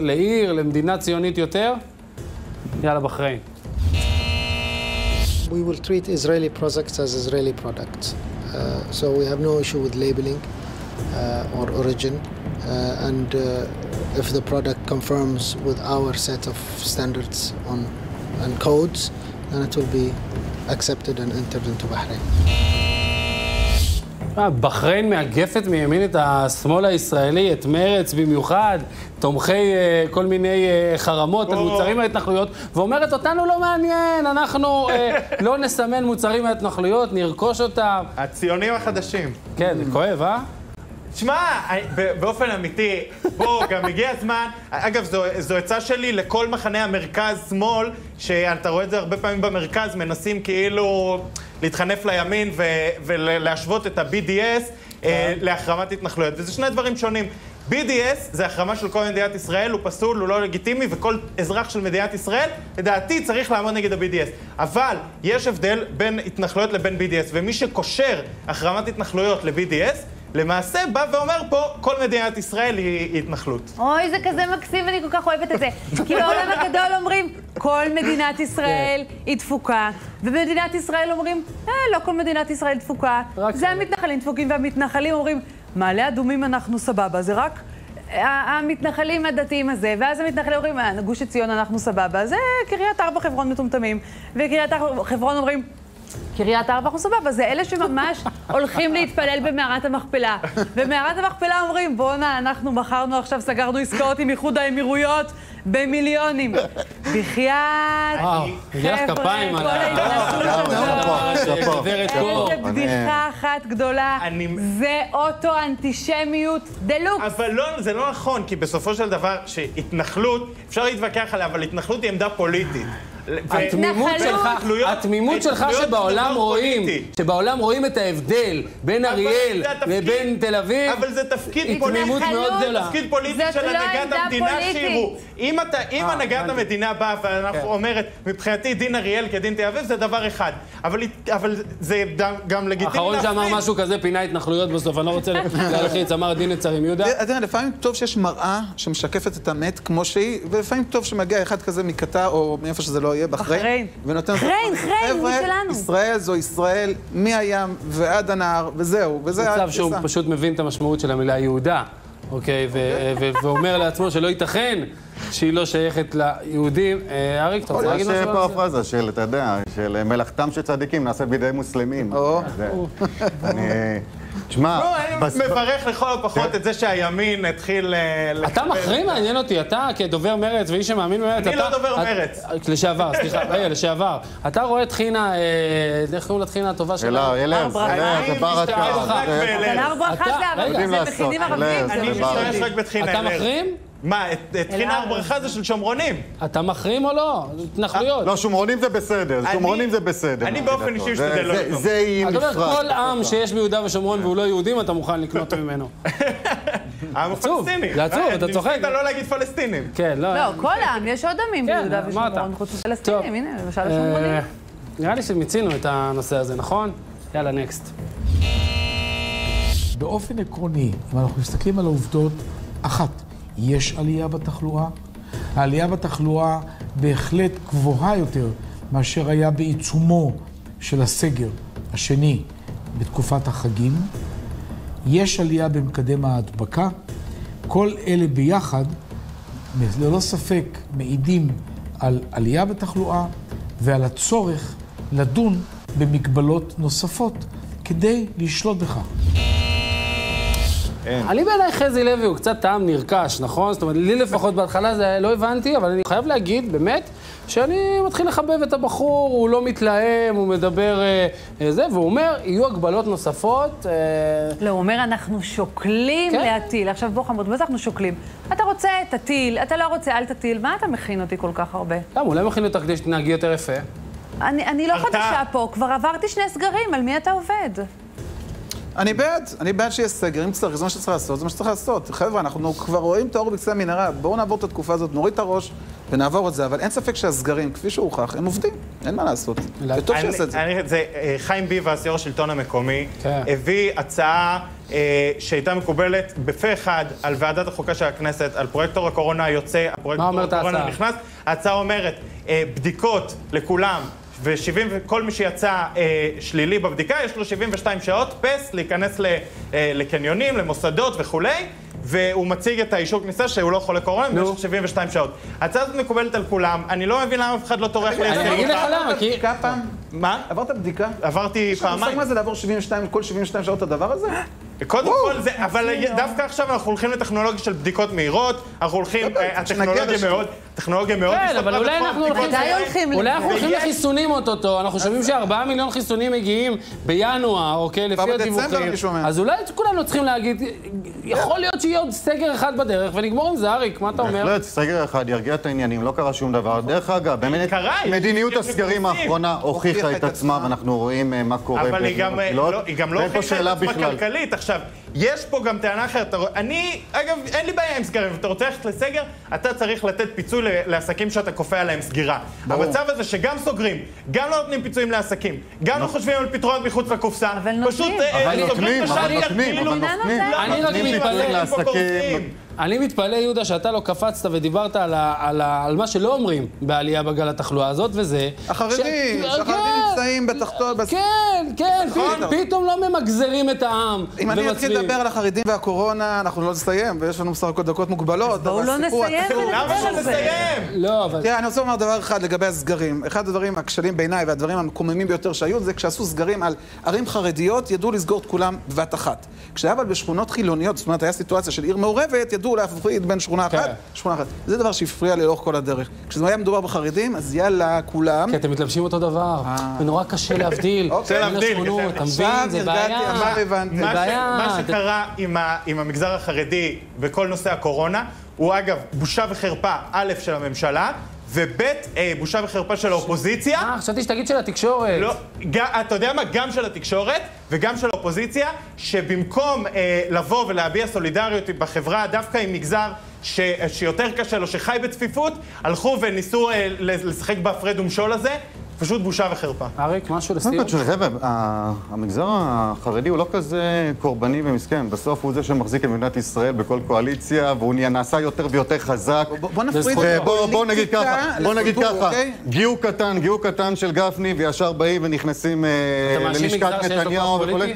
Speaker 1: לעיר, למדינה ציונית יותר. יאללה, בחריין.
Speaker 15: We will treat Israeli products as Israeli products. Uh, so we have no issue with labeling uh, or origin. Uh, and uh, if the product conforms with our set of standards on and codes, then it will be accepted and entered into Bahrain.
Speaker 1: אה, בחריין מאגפת מימין את השמאל הישראלי, את מרץ במיוחד, תומכי אה, כל מיני אה, חרמות על. מוצרים מההתנחלויות, ואומרת, אותנו לא מעניין, אנחנו אה, לא נסמן מוצרים מההתנחלויות, נרכוש אותם.
Speaker 3: הציונים החדשים.
Speaker 1: כן, זה כואב, אה?
Speaker 3: תשמע, באופן אמיתי, פה גם הגיע הזמן, אגב, זו, זו עצה שלי לכל מחנה המרכז-שמאל, שאתה רואה את זה הרבה פעמים במרכז, מנסים כאילו להתחנף לימין ו- ולהשוות את ה-BDS אה, להחרמת התנחלויות, וזה שני דברים שונים. BDS זה החרמה של כל מדינת ישראל, הוא פסול, הוא לא לגיטימי, וכל אזרח של מדינת ישראל, לדעתי, צריך לעמוד נגד ה-BDS. אבל יש הבדל בין התנחלויות לבין BDS, ומי שקושר החרמת התנחלויות ל-BDS, למעשה בא ואומר פה, כל מדינת ישראל היא התנחלות.
Speaker 2: אוי, זה כזה מקסים ואני כל כך אוהבת את זה. כי בעולם הגדול אומרים, כל מדינת ישראל היא דפוקה, ובמדינת ישראל אומרים, אה, לא כל מדינת ישראל דפוקה. זה המתנחלים דפוקים, והמתנחלים אומרים, מעלה אדומים אנחנו סבבה, זה רק ה- המתנחלים הדתיים הזה, ואז המתנחלים אומרים, "אה, גוש עציון אנחנו סבבה, זה קריית ארבע חברון מטומטמים, וקריית ארבע חברון אומרים, קריית ארבע אנחנו סבבה, זה אלה שממש הולכים להתפלל במערת המכפלה. במערת המכפלה אומרים, בואנה, אנחנו מכרנו עכשיו, סגרנו עסקאות עם איחוד האמירויות במיליונים. בחייאת,
Speaker 1: על
Speaker 2: כל ההתנצלות הזאת.
Speaker 1: קור.
Speaker 2: איזה בדיחה אחת גדולה. זה אוטו-אנטישמיות דה לוקס.
Speaker 3: אבל לא, זה לא נכון, כי בסופו של דבר, שהתנחלות, אפשר להתווכח עליה, אבל התנחלות היא עמדה פוליטית.
Speaker 1: התמימות שלך, התמימות שלך
Speaker 3: זה
Speaker 1: שבעולם רואים. שבעולם רואים את ההבדל בין אריאל
Speaker 3: זה
Speaker 1: לבין תל אביב,
Speaker 3: אבל זה תפקיד פוליטי.
Speaker 1: גדולה.
Speaker 3: תפקיד פוליטי
Speaker 2: זאת
Speaker 3: של
Speaker 2: לא
Speaker 3: הנהגת
Speaker 2: עמדה
Speaker 3: המדינה
Speaker 2: פוליטית.
Speaker 3: שיראו. אם אתה- אם
Speaker 1: אה,
Speaker 3: הנהגת. המדינה באה ואנחנו אומרת, מבחינתי דין אריאל כדין תל אביב, זה דבר אחד. אבל אבל זה גם- גם לגיטימי
Speaker 1: האחרון שאמר משהו כזה פינה התנחלויות בסוף, אני לא רוצה להלחיץ, אמר דין נצרים. יהודה?
Speaker 5: אתה יודע, לפעמים טוב שיש מראה שמשקפת את המת כמו שהיא, ולפעמים טוב שמגיע אחד כזה מקטר או מאיפה שזה לא יהיה, בחריין.
Speaker 2: בחריין.
Speaker 5: ונותן...
Speaker 2: בחריין, בחריין,
Speaker 5: חבר'ה,
Speaker 2: משלנו.
Speaker 5: ישראל זו ישראל מהים ועד הנהר, וזהו. וזה
Speaker 1: מצב שהוא. פשוט מבין את המשמעות של המילה יהודה, אוקיי? ו- ואומר לעצמו שלא ייתכן שהיא לא שייכת ליהודים. אה, אריק, אתה רוצה להגיד
Speaker 4: יש
Speaker 1: משהו על זה?
Speaker 4: פרפרזה של, אתה יודע, של מלאכתם של צדיקים נעשית בידי מוסלמים. זה- אני... תשמע,
Speaker 3: לא, אני
Speaker 4: בס-
Speaker 3: מברך לכל הפחות את זה שהימין התחיל... אה,
Speaker 1: אתה מחרים מעניין אותי, אתה כדובר מרץ ואיש שמאמין במרץ,
Speaker 3: אני
Speaker 1: אתה...
Speaker 3: לא דובר
Speaker 1: את-
Speaker 3: מרץ.
Speaker 1: לשעבר, סליחה, רגע, לשעבר. אתה רואה טחינה, אה, איך קוראים לתחינה הטובה שלה?
Speaker 4: אלה, אלה, אלה, זה ברקה. זה-
Speaker 2: אבל הר ברכה
Speaker 1: אתה-
Speaker 2: זה מכינים ערבים,
Speaker 3: אני
Speaker 4: זה
Speaker 3: משתמש. רק בטחינה
Speaker 1: אתה
Speaker 3: אלר.
Speaker 1: מחרים?
Speaker 3: מה, טחינה הר ברכה זה של שומרונים.
Speaker 1: אתה מחרים או לא? התנחלויות.
Speaker 4: לא, שומרונים זה בסדר, שומרונים זה בסדר.
Speaker 3: אני באופן. אישי משתדל לא
Speaker 4: זה-
Speaker 3: לקנות.
Speaker 4: זה יהיה
Speaker 1: אתה אומר,
Speaker 4: נפרד.
Speaker 1: כל עם שיש ביהודה ושומרון והוא לא יהודים, אתה מוכן לקנות ממנו.
Speaker 3: העם הפלסטיני.
Speaker 1: זה עצוב,
Speaker 3: אה,
Speaker 1: אתה צוחק.
Speaker 3: ניסית לא להגיד פלסטינים.
Speaker 1: כן, לא...
Speaker 2: לא, כל העם, יש עוד עמים
Speaker 1: כן,
Speaker 2: ביהודה. ושומרון, חוץ מפלסטינים, הנה, למשל
Speaker 1: אה,
Speaker 2: השומרונים.
Speaker 1: נראה לי שמיצינו את הנושא הזה, נכון? יאללה, נקסט.
Speaker 16: באופן עקרוני, אם אנחנו מסתכלים על העובדות, אחת, יש עלייה בתחלואה. העלייה בתחלואה בהחלט גבוהה יותר מאשר היה בעיצומו של הסגר השני בתקופת החגים, יש עלייה במקדם ההדבקה. כל אלה ביחד, ללא ספק, מעידים על עלייה בתחלואה ועל הצורך לדון במגבלות נוספות כדי לשלוט בכך.
Speaker 1: אני בעיניי חזי לוי הוא קצת טעם נרכש, נכון? זאת אומרת, לי לפחות בהתחלה זה לא הבנתי, אבל אני חייב להגיד, באמת, שאני מתחיל לחבב את הבחור, הוא לא מתלהם, הוא מדבר אה, אה, זה, והוא אומר, יהיו הגבלות נוספות. אה...
Speaker 2: לא, הוא אומר, אנחנו שוקלים כן? להטיל. עכשיו, בוא חמוד, מה זה אנחנו שוקלים? אתה רוצה, תטיל, אתה לא רוצה, אל תטיל. מה אתה מכין אותי כל כך הרבה?
Speaker 1: למה, אולי מכין אותך כדי שתנהגי יותר יפה.
Speaker 2: אני, אני לא חדשה פה, כבר עברתי שני סגרים, על מי אתה עובד?
Speaker 5: אני בעד, אני בעד שיהיה סגר, אם צריך, זה מה שצריך לעשות, זה מה שצריך לעשות. חבר'ה, אנחנו כבר רואים את האור בקצה המנהרה, בואו נעבור את התקופה הזאת, נוריד את הראש ונעבור את זה, אבל אין ספק שהסגרים, כפי שהוכח, הם עובדים, אין מה לעשות. וטוב שיעשה את זה.
Speaker 3: זה. חיים ביבס, יו"ר השלטון המקומי, הביא הצעה שהייתה מקובלת בפה אחד על ועדת החוקה של הכנסת, על פרויקטור הקורונה היוצא, הפרויקטור הקורונה הנכנס. ההצעה אומרת, בדיקות לכולם. וכל מי שיצא אה, שלילי בבדיקה, יש לו 72 שעות פס להיכנס ל, אה, לקניונים, למוסדות וכולי, והוא מציג את האישור כניסה שהוא לא חולה קורונה במשך 72 שעות. ההצעה הזאת מקובלת על כולם, אני לא מבין למה אף אחד לא טורח
Speaker 1: ליישם אותה. אני אגיד לך למה, כי...
Speaker 5: בדיקה פעם?
Speaker 3: מה?
Speaker 5: עברת בדיקה?
Speaker 3: עברתי פעמיים.
Speaker 5: יש לך מה זה לעבור 72, כל 72 שעות הדבר הזה?
Speaker 3: קודם כל זה, אבל דווקא עכשיו אנחנו הולכים לטכנולוגיה של בדיקות מהירות, אנחנו הולכים, הטכנולוגיה מאוד, הטכנולוגיה מאוד
Speaker 1: כן, אבל אולי אנחנו הולכים, אולי אנחנו הולכים לחיסונים אוטוטו, אנחנו שומעים שארבעה מיליון חיסונים מגיעים בינואר, אוקיי, לפי הדיווחים, אז אולי כולנו צריכים להגיד, יכול להיות שיהיה עוד סגר אחד בדרך ונגמור עם זה, אריק, מה אתה אומר?
Speaker 4: בהחלט, סגר אחד ירגיע את העניינים, לא קרה שום דבר. דרך אגב, באמת, מדיניות הסגרים האחרונה הוכיחה את עצמה, ואנחנו רואים מה קורה.
Speaker 3: אבל היא גם לא הוכיחה את עצמה כלכלית. עכשיו, יש פה גם טענה אחרת. אני, אגב, אין לי בעיה עם סגרים. אתה רוצה ללכת לסגר, אתה צריך לתת פיצוי לעסקים שאתה כופה עליהם סגירה. ברור. המצב הזה שגם סוגרים, גם לא נותנים פיצויים לעסקים, גם לא חושבים על פתרונות מחוץ לקופסה.
Speaker 2: אבל נותנים.
Speaker 3: פשוט
Speaker 4: אבל נותנים, אבל נותנים, אבל נותנים.
Speaker 1: אני רק מתפלא. אני מתפלא, יהודה, שאתה לא קפצת ודיברת על, ה, על, ה, על מה שלא אומרים בעלייה בגל התחלואה הזאת, וזה...
Speaker 5: החרדים, ש... כן, נמצאים בתחתון...
Speaker 1: כן, כן, נכון. פתאום לא ממגזרים את העם
Speaker 5: אם אני אתחיל לדבר על החרדים והקורונה, אנחנו לא נסיים, ויש לנו בסך הכל דקות מוגבלות.
Speaker 2: בואו לא נסיים
Speaker 3: למה לא נסיים?
Speaker 1: לא, אבל...
Speaker 5: תראה, אני רוצה לומר דבר אחד לגבי הסגרים. אחד הדברים הכשלים בעיניי והדברים המקוממים ביותר שהיו, זה כשעשו סגרים על ערים חרדיות, ידעו לסגור את כולם בבת אחת. כשהיה אבל בשכונות חילוניות, זאת אומרת, היה סיטואציה של עיר מעורבת, ידעו להפריד בין שכונה אחת
Speaker 1: כן.
Speaker 5: לשכונה אחת. זה דבר שהפריע לאורך כל הדרך. כשזה היה מדובר בחרדים, אז יאללה, כולם...
Speaker 1: כי אתם מתלבשים אותו דבר, ונורא קשה להבדיל.
Speaker 3: קשה להבדיל.
Speaker 1: אתה מבין? זה בעיה.
Speaker 5: זה
Speaker 1: בעיה.
Speaker 3: מה שקרה עם המגזר החרדי בכל נושא הקורונה, הוא אגב בושה וחרפה, א', של הממשלה, וב', אה, בושה וחרפה של האופוזיציה.
Speaker 1: אה, חשבתי שתגיד של התקשורת.
Speaker 3: לא, אתה יודע מה? גם של התקשורת וגם של האופוזיציה, שבמקום אה, לבוא ולהביע סולידריות בחברה, דווקא עם מגזר ש, שיותר קשה לו, שחי בצפיפות, הלכו וניסו אה, לשחק בהפרד ומשול הזה. פשוט בושה וחרפה.
Speaker 1: אריק, משהו לסיום?
Speaker 4: חבר'ה, המגזר החרדי הוא לא כזה קורבני ומסכן. בסוף הוא זה שמחזיק את מדינת ישראל בכל קואליציה, והוא נעשה יותר ויותר חזק.
Speaker 5: בוא נפריד את
Speaker 4: בוא נגיד ככה, בוא נגיד ככה, גיור קטן, גיור קטן של גפני, וישר באים ונכנסים ללשכת נתניהו וכולי.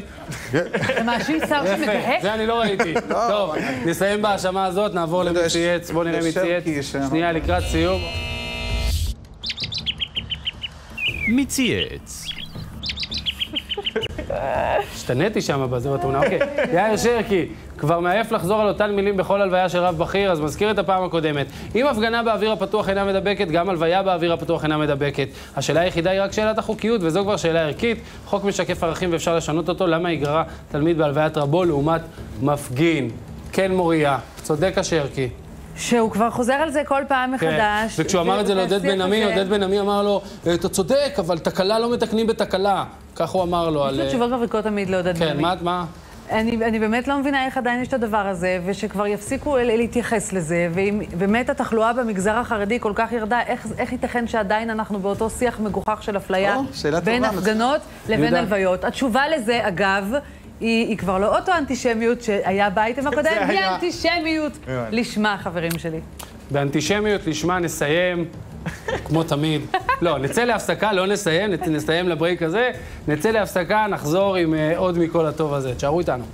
Speaker 2: אתה מאשים שר שמגהק?
Speaker 1: זה אני לא ראיתי. טוב, נסיים בהאשמה הזאת, נעבור למי צייץ. בואו נראה מי צייץ. שנייה, לקראת סיום.
Speaker 11: מי צייץ?
Speaker 1: השתניתי שם בזה בתמונה, אוקיי. יאיר שרקי, כבר מעייף לחזור על אותן מילים בכל הלוויה של רב בכיר, אז מזכיר את הפעם הקודמת. אם הפגנה באוויר הפתוח אינה מדבקת, גם הלוויה באוויר הפתוח אינה מדבקת. השאלה היחידה היא רק שאלת החוקיות, וזו כבר שאלה ערכית. חוק משקף ערכים ואפשר לשנות אותו, למה יגרע תלמיד בהלוויית רבו לעומת מפגין? כן, מוריה, צודק השרקי.
Speaker 2: שהוא כבר חוזר על זה כל פעם מחדש.
Speaker 1: כן. וכשהוא אמר את זה לעודד בן עמי, עודד בן עמי אמר לו, אתה צודק, אבל תקלה לא מתקנים בתקלה. כך הוא אמר לו על...
Speaker 2: יש לו תשובות מבריקות תמיד לעודד בן עמי.
Speaker 1: כן, מה? מה?
Speaker 2: אני, אני באמת לא מבינה איך עדיין יש את הדבר הזה, ושכבר יפסיקו להתייחס לזה, ואם באמת התחלואה במגזר החרדי כל כך ירדה, איך, איך ייתכן שעדיין אנחנו באותו שיח מגוחך של אפליה בין הפגנות לבין הלוויות? התשובה לזה, אגב, היא, היא כבר לא אוטו-אנטישמיות שהיה באייטם הקודם, היא אנטישמיות לשמה, חברים שלי.
Speaker 1: באנטישמיות לשמה נסיים. כמו תמיד. לא, נצא להפסקה, לא נסיים, נסיים לברייק הזה, נצא להפסקה, נחזור עם אה, עוד מכל הטוב הזה. תשארו איתנו.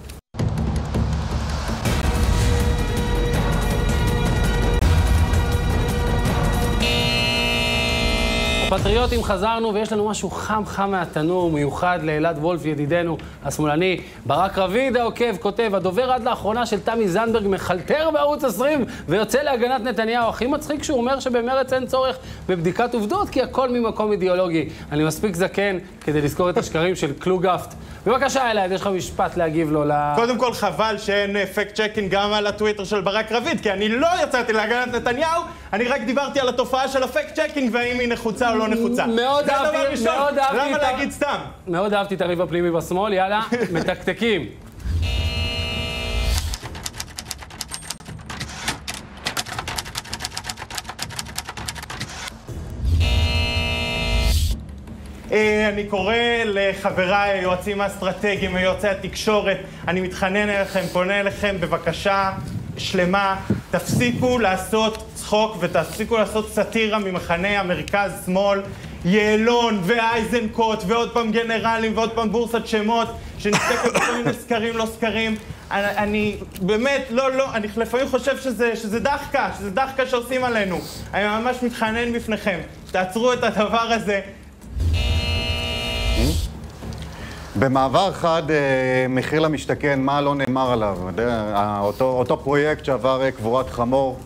Speaker 1: פטריוטים חזרנו ויש לנו משהו חם חם מהתנור, מיוחד לאלעד וולף ידידנו השמאלני. ברק רביד העוקב כותב, הדובר עד לאחרונה של תמי זנדברג מחלטר בערוץ 20 ויוצא להגנת נתניהו. הכי מצחיק שהוא אומר שבמרץ אין צורך בבדיקת עובדות כי הכל ממקום אידיאולוגי. אני מספיק זקן כדי לזכור את השקרים של קלוגפט. בבקשה אלעד, יש לך משפט להגיב לו ל...
Speaker 3: קודם כל, חבל שאין fact checking גם על הטוויטר של ברק רביד, כי אני לא יצאתי להגנת נתניהו, אני רק דיברתי על התופעה של ה fact checking והאם היא נחוצה או לא נחוצה.
Speaker 1: מאוד אהבתי, מאוד אהבתי
Speaker 3: למה להגיד סתם?
Speaker 1: מאוד אהבתי את הריב הפנימי בשמאל, יאללה, מתקתקים.
Speaker 3: אני קורא לחבריי, היועצים האסטרטגיים, היועצי התקשורת, אני מתחנן אליכם, פונה אליכם בבקשה שלמה, תפסיקו לעשות צחוק ותפסיקו לעשות סאטירה ממחנה המרכז-שמאל. יעלון ואייזנקוט ועוד פעם גנרלים ועוד פעם בורסת שמות שנשתקת בכל מיני סקרים לא סקרים אני, אני באמת, לא, לא, אני לפעמים חושב שזה, שזה דחקה, שזה דחקה שעושים עלינו אני ממש מתחנן בפניכם, תעצרו את הדבר הזה
Speaker 4: במעבר חד, אה, מחיר למשתכן, מה לא נאמר עליו? אתה יודע, ה- אותו, אותו פרויקט שעבר אה, קבורת חמור,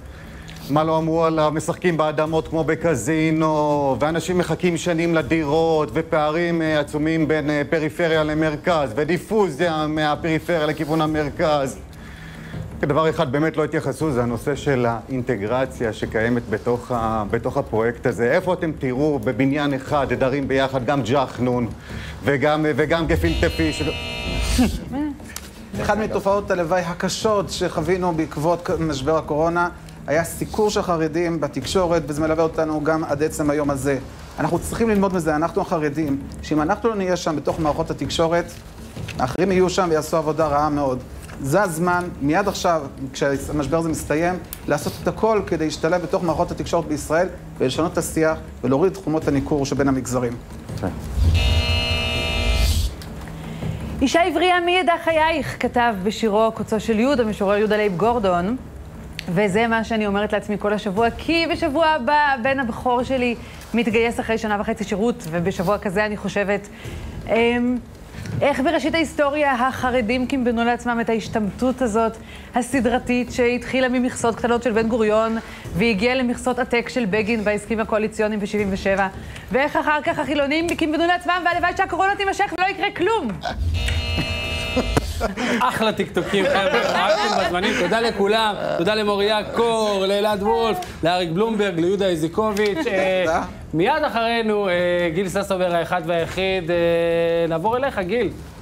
Speaker 4: מה לא אמרו עליו? משחקים באדמות כמו בקזינו, ואנשים מחכים שנים לדירות, ופערים אה, עצומים בין אה, פריפריה למרכז, ודיפוזיה מהפריפריה לכיוון המרכז. דבר אחד באמת לא התייחסו, זה הנושא של האינטגרציה שקיימת בתוך, ה, בתוך הפרויקט הזה. איפה אתם תראו בבניין אחד, דרים ביחד, גם ג'חנון וגם, וגם גפילטפי, של...
Speaker 5: אחת מתופעות הלוואי הקשות שחווינו בעקבות משבר הקורונה היה סיקור של חרדים בתקשורת, וזה מלווה אותנו גם עד עצם היום הזה. אנחנו צריכים ללמוד מזה, אנחנו החרדים, שאם אנחנו לא נהיה שם בתוך מערכות התקשורת, האחרים יהיו שם ויעשו עבודה רעה מאוד. זה הזמן, מיד עכשיו, כשהמשבר הזה מסתיים, לעשות את הכל כדי להשתלב בתוך מערכות התקשורת בישראל ולשנות את השיח ולהוריד את חומות הניכור שבין המגזרים.
Speaker 2: אישה עברייה מי ידע חייך, כתב בשירו קוצו של יוד, משורר יהודה לייב גורדון. וזה מה שאני אומרת לעצמי כל השבוע, כי בשבוע הבא הבן הבכור שלי מתגייס אחרי שנה וחצי שירות, ובשבוע כזה אני חושבת, אמ, איך בראשית ההיסטוריה החרדים קומבנו לעצמם את ההשתמטות הזאת הסדרתית שהתחילה ממכסות קטנות של בן גוריון והגיעה למכסות עתק של בגין בהסכמים הקואליציוניים ב-77 ואיך אחר כך החילונים קימבנו לעצמם והלוואי שהקורונה תימשך ולא יקרה כלום.
Speaker 1: אחלה טיקטוקים, חבר'ה, אהבתם בזמנים, תודה לכולם, תודה למוריה קור, לאלעד וולף, לאריק בלומברג, ליהודה איזיקוביץ'. אה, מיד אחרינו, אה, גיל ססובר האחד והיחיד, אה, נעבור אליך, גיל.